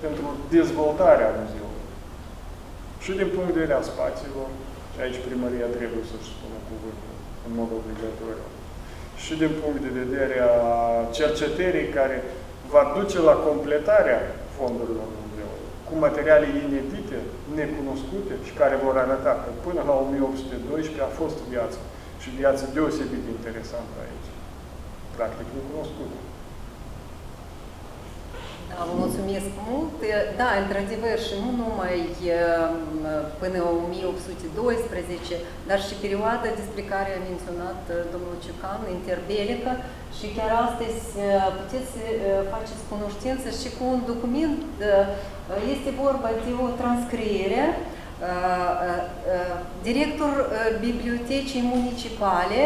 pentru dezvoltarea muzeului. Și din punct de vedere al spațiilor, și aici primăria trebuie să-și spună cuvântul în mod obligatoriu, și din punct de vedere a cercetării care va duce la completarea fondurilor muzeului, cu materiale inedite, necunoscute și care vor arăta că până la 1812 a fost viață și viață deosebit de interesantă aici. Practic necunoscută. Da, vă mulțumesc mult. Da, într-adevăr, și nu numai până 1812, dar și perioada despre care a menționat domnul Ciucan, interbelică, și chiar astăzi puteți să faceți cunoștință și cu un document, este vorba de o transcriere director Bibliotecii Municipale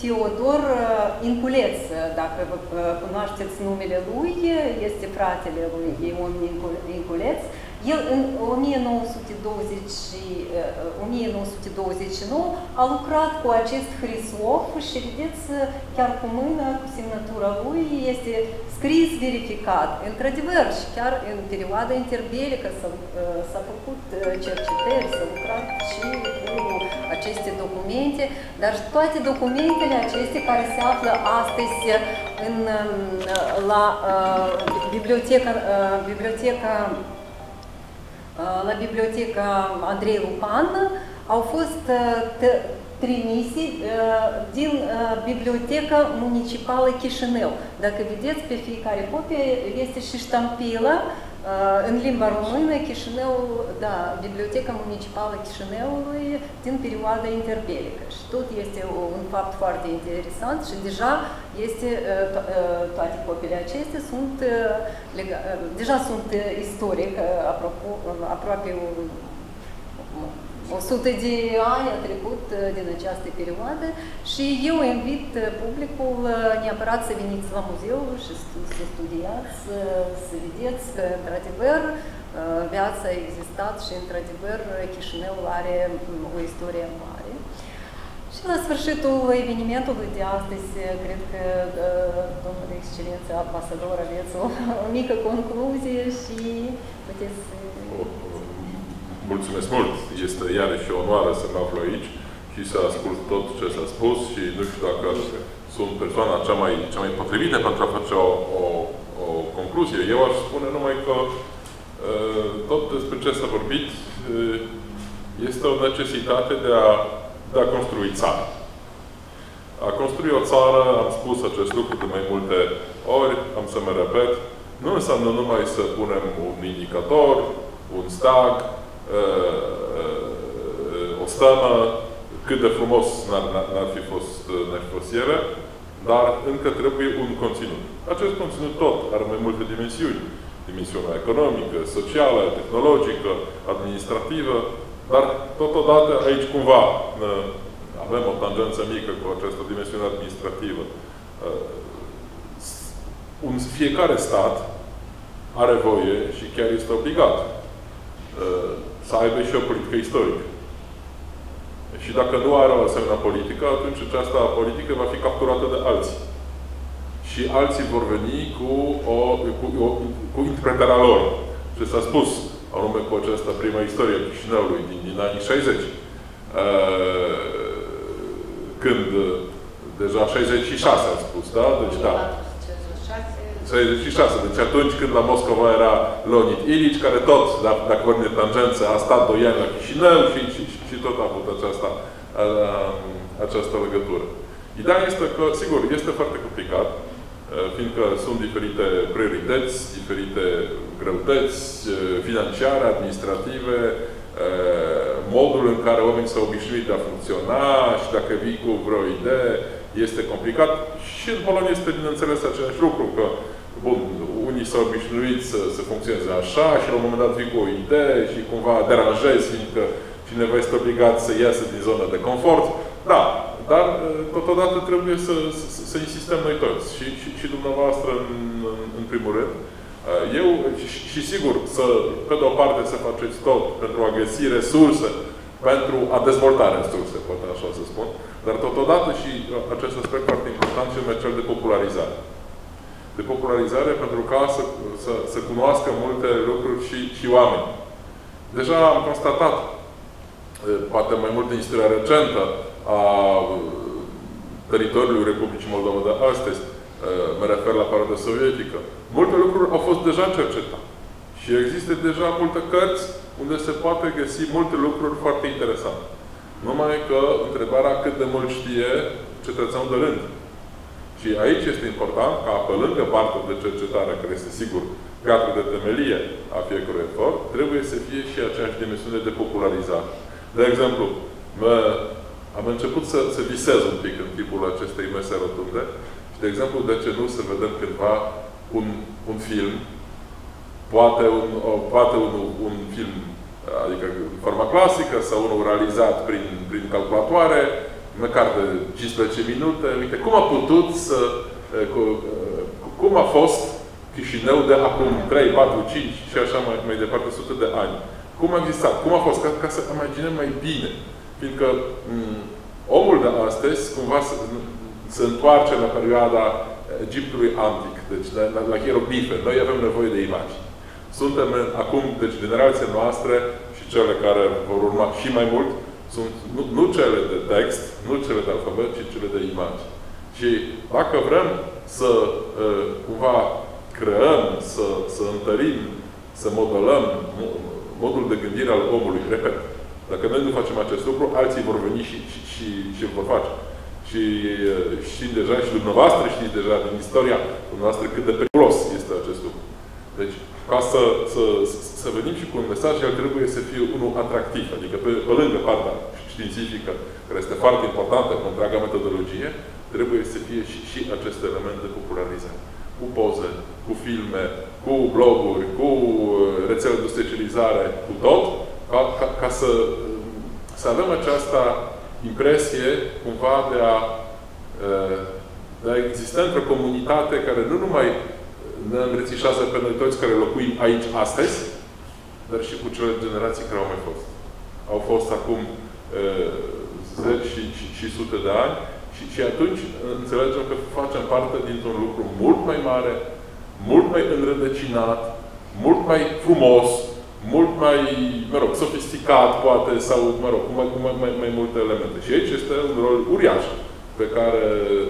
Teodor uh, Inculeț, uh, dacă vă uh, cunoașteți numele lui, este fratele lui Ion Inculeț. El în 1920, 1929 a lucrat cu acest Hrisof și vedeți, chiar cu mâna, cu semnătura lui, este scris, verificat. Într-adevăr, și chiar în perioada interbelică s-a făcut cercetări, s-a lucrat și cu aceste documente, dar toate documentele acestea care se află astăzi în, la uh, biblioteca, uh, biblioteca la biblioteca Andrei Lupan au fost trimise din Biblioteca Municipală Chișinău. Dacă vedeți, pe fiecare copie este și ștampilă în limba română, Chișinău, da, Biblioteca Municipală Chișinăului din perioada interbelică. Și tot este un fapt foarte interesant și deja este, toate copiile acestea sunt, deja sunt istoric, apropo, aproape 100 de ani a trecut uh, din această perioadă și eu invit uh, publicul uh, neapărat să veniți la muzeu și să studiați, să vedeți că, într-adevăr, viața a existat și, într-adevăr, Chișinău are mm, o istorie mare. Și la sfârșitul evenimentului de astăzi, cred că, domnule excelență, ambasador, aveți o, o mică concluzie și puteți să mulțumesc mult. Este iarăși o onoare să mă aflu aici și să ascult tot ce s-a spus și nu știu dacă sunt persoana cea mai, cea mai potrivită pentru a face o, o, o concluzie. Eu aș spune numai că tot despre ce s-a vorbit este o necesitate de a, de a construi țară. A construi o țară, am spus acest lucru de mai multe ori, am să mă repet, nu înseamnă numai să punem un indicator, un stag, o stamă cât de frumos n-ar fi fost, n-ar fi fost ele, dar încă trebuie un conținut. Acest conținut tot are mai multe dimensiuni. Dimensiunea economică, socială, tehnologică, administrativă, dar totodată aici cumva avem o tangență mică cu această dimensiune administrativă. Un fiecare stat are voie și chiar este obligat să aibă și o politică istorică. Și dacă nu are o asemenea politică, atunci această politică va fi capturată de alții. Și alții vor veni cu, o, cu, o, cu interpretarea lor. Ce s-a spus, anume cu această prima istorie a Chișinăului din, din anii 60. Uh, când deja 66 a spus, da? Deci da. 66. Deci atunci când la Moscova era Leonid Ilici, care tot, dacă vorbim de tangență, a stat doi ani la Chișinău și, și, și tot a avut aceasta, a, această legătură. Ideea este că, sigur, este foarte complicat, fiindcă sunt diferite priorități, diferite greutăți financiare, administrative, modul în care oamenii s-au obișnuit de a funcționa și dacă vii cu vreo idee, este complicat. Și în Polonia este, bineînțeles, același lucru, că bun, unii s-au obișnuit să, să funcționeze așa și la un moment dat vii cu o idee și cumva deranjezi, fiindcă cineva este obligat să iasă din zona de confort. Da, dar totodată trebuie să, să, să insistăm noi toți și, și, și dumneavoastră în, în, în primul rând. Eu, și, și sigur, să, pe de o parte să faceți tot pentru a găsi resurse, pentru a dezvolta resurse, poate așa să spun, dar totodată și acest aspect foarte important și cel de popularizare de popularizare pentru ca să, să, să cunoască multe lucruri și, și oameni. Deja am constatat, poate mai mult din istoria recentă a teritoriului Republicii Moldova de astăzi, mă refer la perioada sovietică, multe lucruri au fost deja cercetate. Și există deja multe cărți unde se poate găsi multe lucruri foarte interesante. Numai că întrebarea cât de mult știe cetățeanul de rând. Și aici este important ca pe lângă partea de cercetare, care este sigur piatră de temelie a fiecărui efort, trebuie să fie și aceeași dimensiune de popularizare. De exemplu, mă, am început să, să visez un pic în timpul acestei mese rotunde și, de exemplu, de ce nu să vedem cândva un, un film, poate un, o, poate un, un film, adică forma clasică sau unul realizat prin, prin calculatoare, măcar de 15 minute. Uite, cum a putut să... Cu, cum a fost Chișinău de acum 3, 4, 5 și așa mai, mai departe, sute de ani. Cum a existat? Cum a fost? Ca, ca să imaginăm mai bine. Fiindcă m- omul de astăzi cumva se, se întoarce la perioada Egiptului antic, deci la, la, la hieroglife. Noi avem nevoie de imagini. Suntem acum, deci generația noastră și cele care vor urma și mai mult, sunt nu, nu cele de text, nu cele de alfabet, ci cele de imagini. Și dacă vrem să uh, cumva creăm, să, să întărim, să modelăm modul de gândire al omului, repet, dacă noi nu facem acest lucru, alții vor veni și, și, și, și îl vor face. Și știm deja, și dumneavoastră știți deja din istoria dumneavoastră cât de periculos este acest lucru. Deci, ca să, să, să venim și cu un mesaj, el trebuie să fie unul atractiv, adică pe, pe lângă partea științifică, care este foarte importantă cu întreaga metodologie, trebuie să fie și, și acest element de popularizare. Cu poze, cu filme, cu bloguri, cu rețele de socializare, cu tot, ca, ca, ca să, să avem această impresie cumva de a, de a exista într-o comunitate care nu numai ne îmbrățișează pe noi toți care locuim aici astăzi, dar și cu cele generații care au mai fost. Au fost acum uh, zeci și, și, și sute de ani și, și atunci înțelegem că facem parte dintr-un lucru mult mai mare, mult mai înrădăcinat, mult mai frumos, mult mai, mă rog, sofisticat, poate, sau, mă rog, cu mai, mai, mai, mai multe elemente. Și aici este un rol uriaș pe care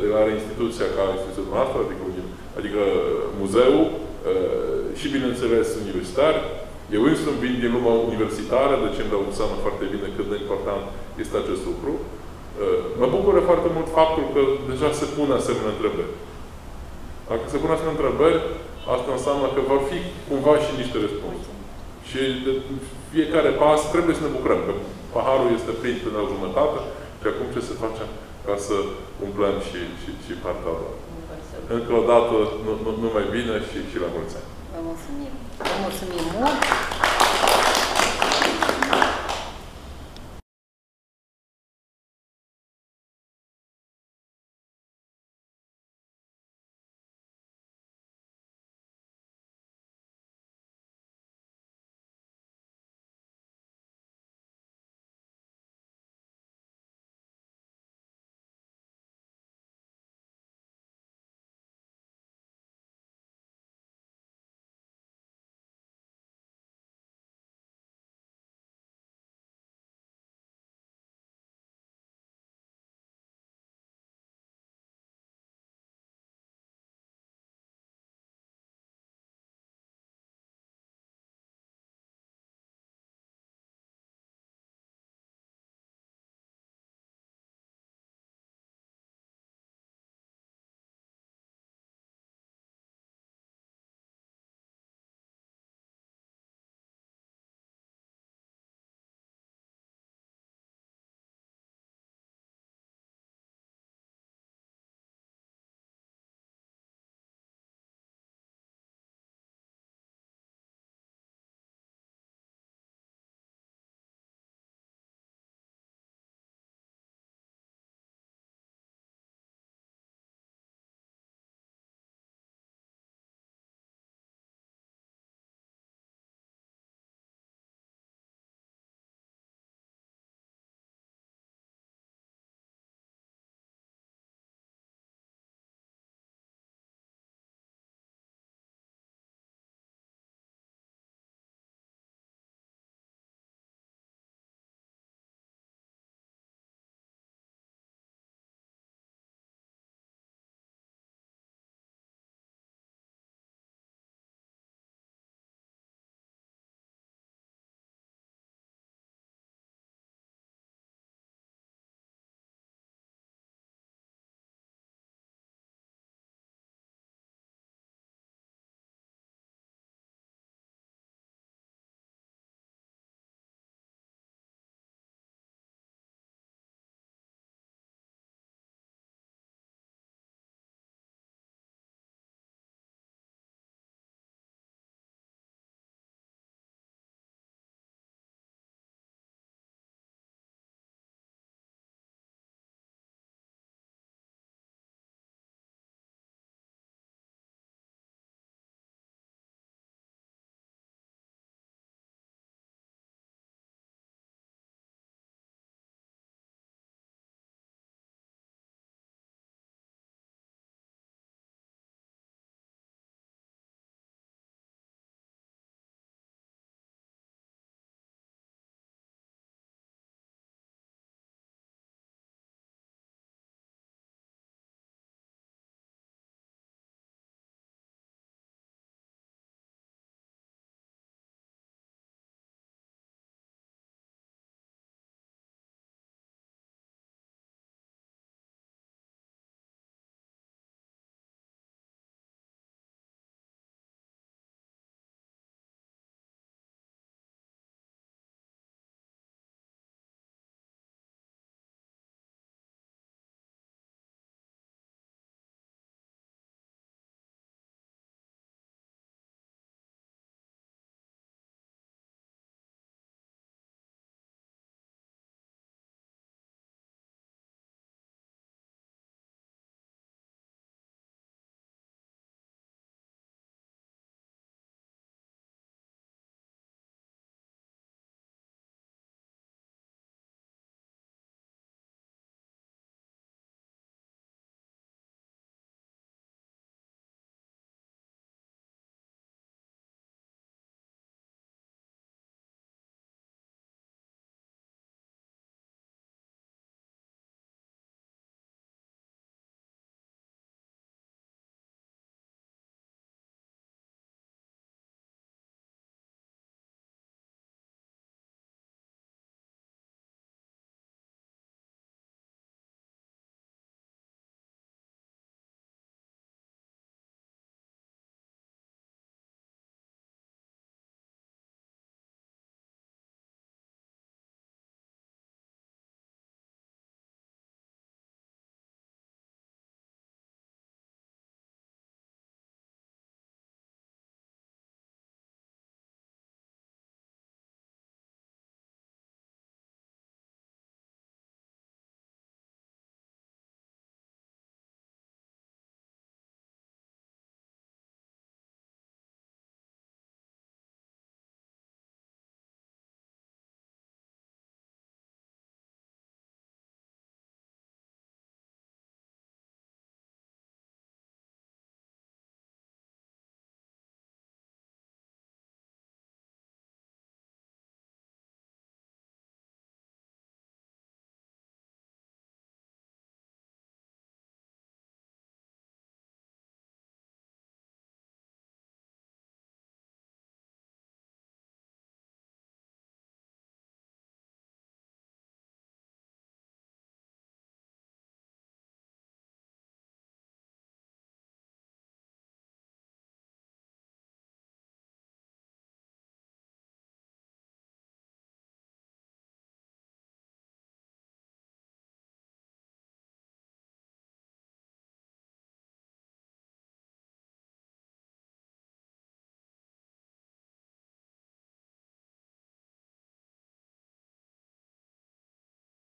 îl are instituția ca instituția noastră, adică, adică muzeul și, bineînțeles, universitar. Eu însumi vin din lumea universitară, deci îmi dau seama foarte bine cât de important este acest lucru. Mă bucură foarte mult faptul că deja se pune asemenea întrebări. Dacă se pune asemenea întrebări, asta înseamnă că vor fi cumva și niște răspunsuri. Și de fiecare pas trebuie să ne bucurăm, că paharul este plin până la jumătate și acum ce să facem ca să umplem și, și, și partea a doua. Încă o dată, numai bine și, și la mulți ani. おうもすみどすも。